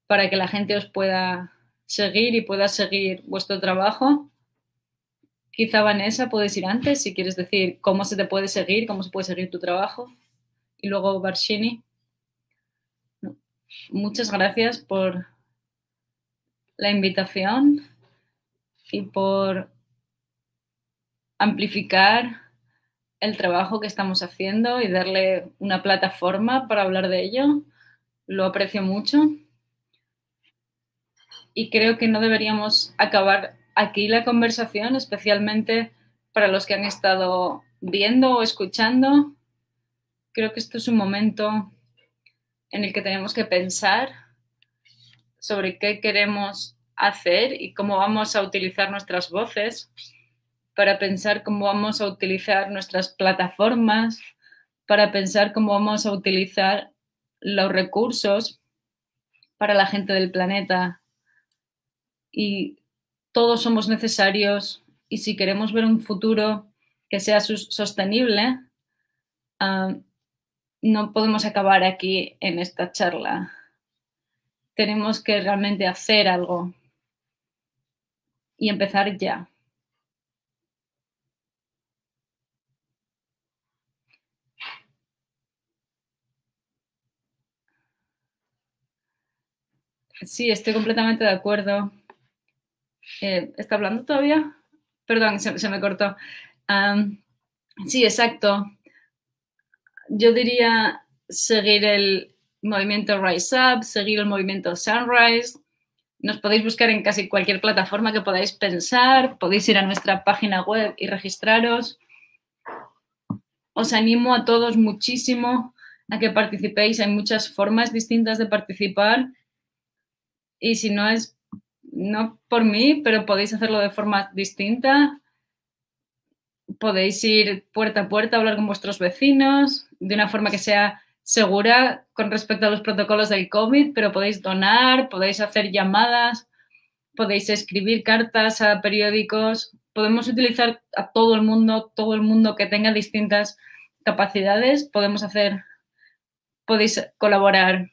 B: para que la gente os pueda seguir y pueda seguir vuestro trabajo, Quizá Vanessa puedes ir antes si quieres decir cómo se te puede seguir, cómo se puede seguir tu trabajo. Y luego Barshini. Muchas gracias por la invitación y por amplificar el trabajo que estamos haciendo y darle una plataforma para hablar de ello. Lo aprecio mucho. Y creo que no deberíamos acabar aquí la conversación, especialmente para los que han estado viendo o escuchando, creo que esto es un momento en el que tenemos que pensar sobre qué queremos hacer y cómo vamos a utilizar nuestras voces, para pensar cómo vamos a utilizar nuestras plataformas, para pensar cómo vamos a utilizar los recursos para la gente del planeta. Y todos somos necesarios y si queremos ver un futuro que sea sostenible, ah, no podemos acabar aquí en esta charla. Tenemos que realmente hacer algo y empezar ya. Sí, estoy completamente de acuerdo. Eh, ¿Está hablando todavía? Perdón, se, me cortó. sí, exacto. Yo diría seguir el movimiento Rise Up, seguir el movimiento Sunrise. Nos podéis buscar en casi cualquier plataforma que podáis pensar. Podéis ir a nuestra página web y registraros. Os animo a todos muchísimo a que participéis. Hay muchas formas distintas de participar. Y si no es no por mí, pero podéis hacerlo de forma distinta. Podéis ir puerta a puerta a hablar con vuestros vecinos de una forma que sea segura con respecto a los protocolos del COVID, pero podéis donar, podéis hacer llamadas, podéis escribir cartas a periódicos, podemos utilizar a todo el mundo, todo el mundo que tenga distintas capacidades, podemos hacer, podéis colaborar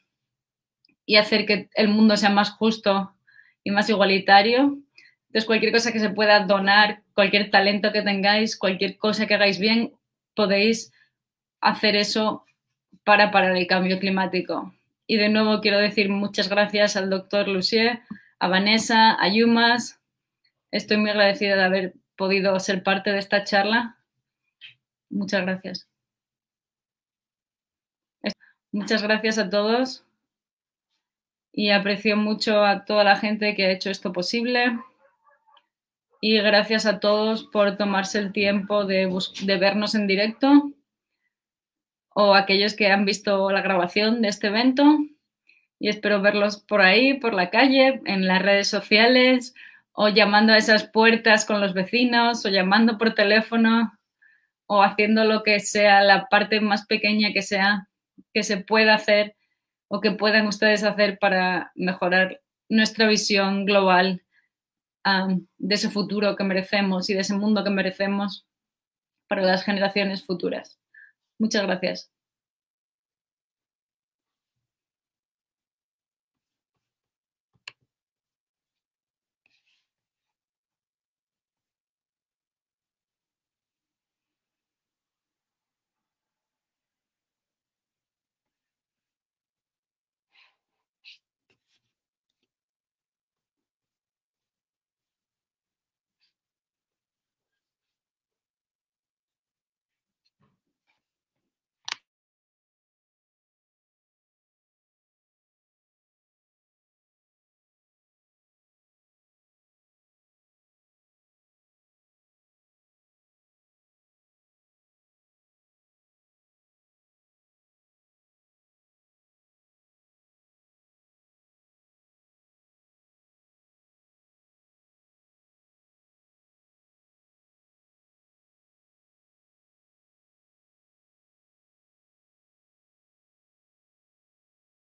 B: y hacer que el mundo sea más justo y más igualitario. Entonces, cualquier cosa que se pueda donar, cualquier talento que tengáis, cualquier cosa que hagáis bien, podéis hacer eso para parar el cambio climático. Y de nuevo quiero decir muchas gracias al doctor Lucier, a Vanessa, a Yumas. Estoy muy agradecida de haber podido ser parte de esta charla. Muchas gracias. Muchas gracias a todos y aprecio mucho a toda la gente que ha hecho esto posible. Y gracias a todos por tomarse el tiempo de, vernos en directo o aquellos que han visto la grabación de este evento. Y espero verlos por ahí, por la calle, en las redes sociales, o llamando a esas puertas con los vecinos, o llamando por teléfono, o haciendo lo que sea, la parte más pequeña que sea, que se pueda hacer o que puedan ustedes hacer para mejorar nuestra visión global de ese futuro que merecemos y de ese mundo que merecemos para las generaciones futuras. Muchas gracias.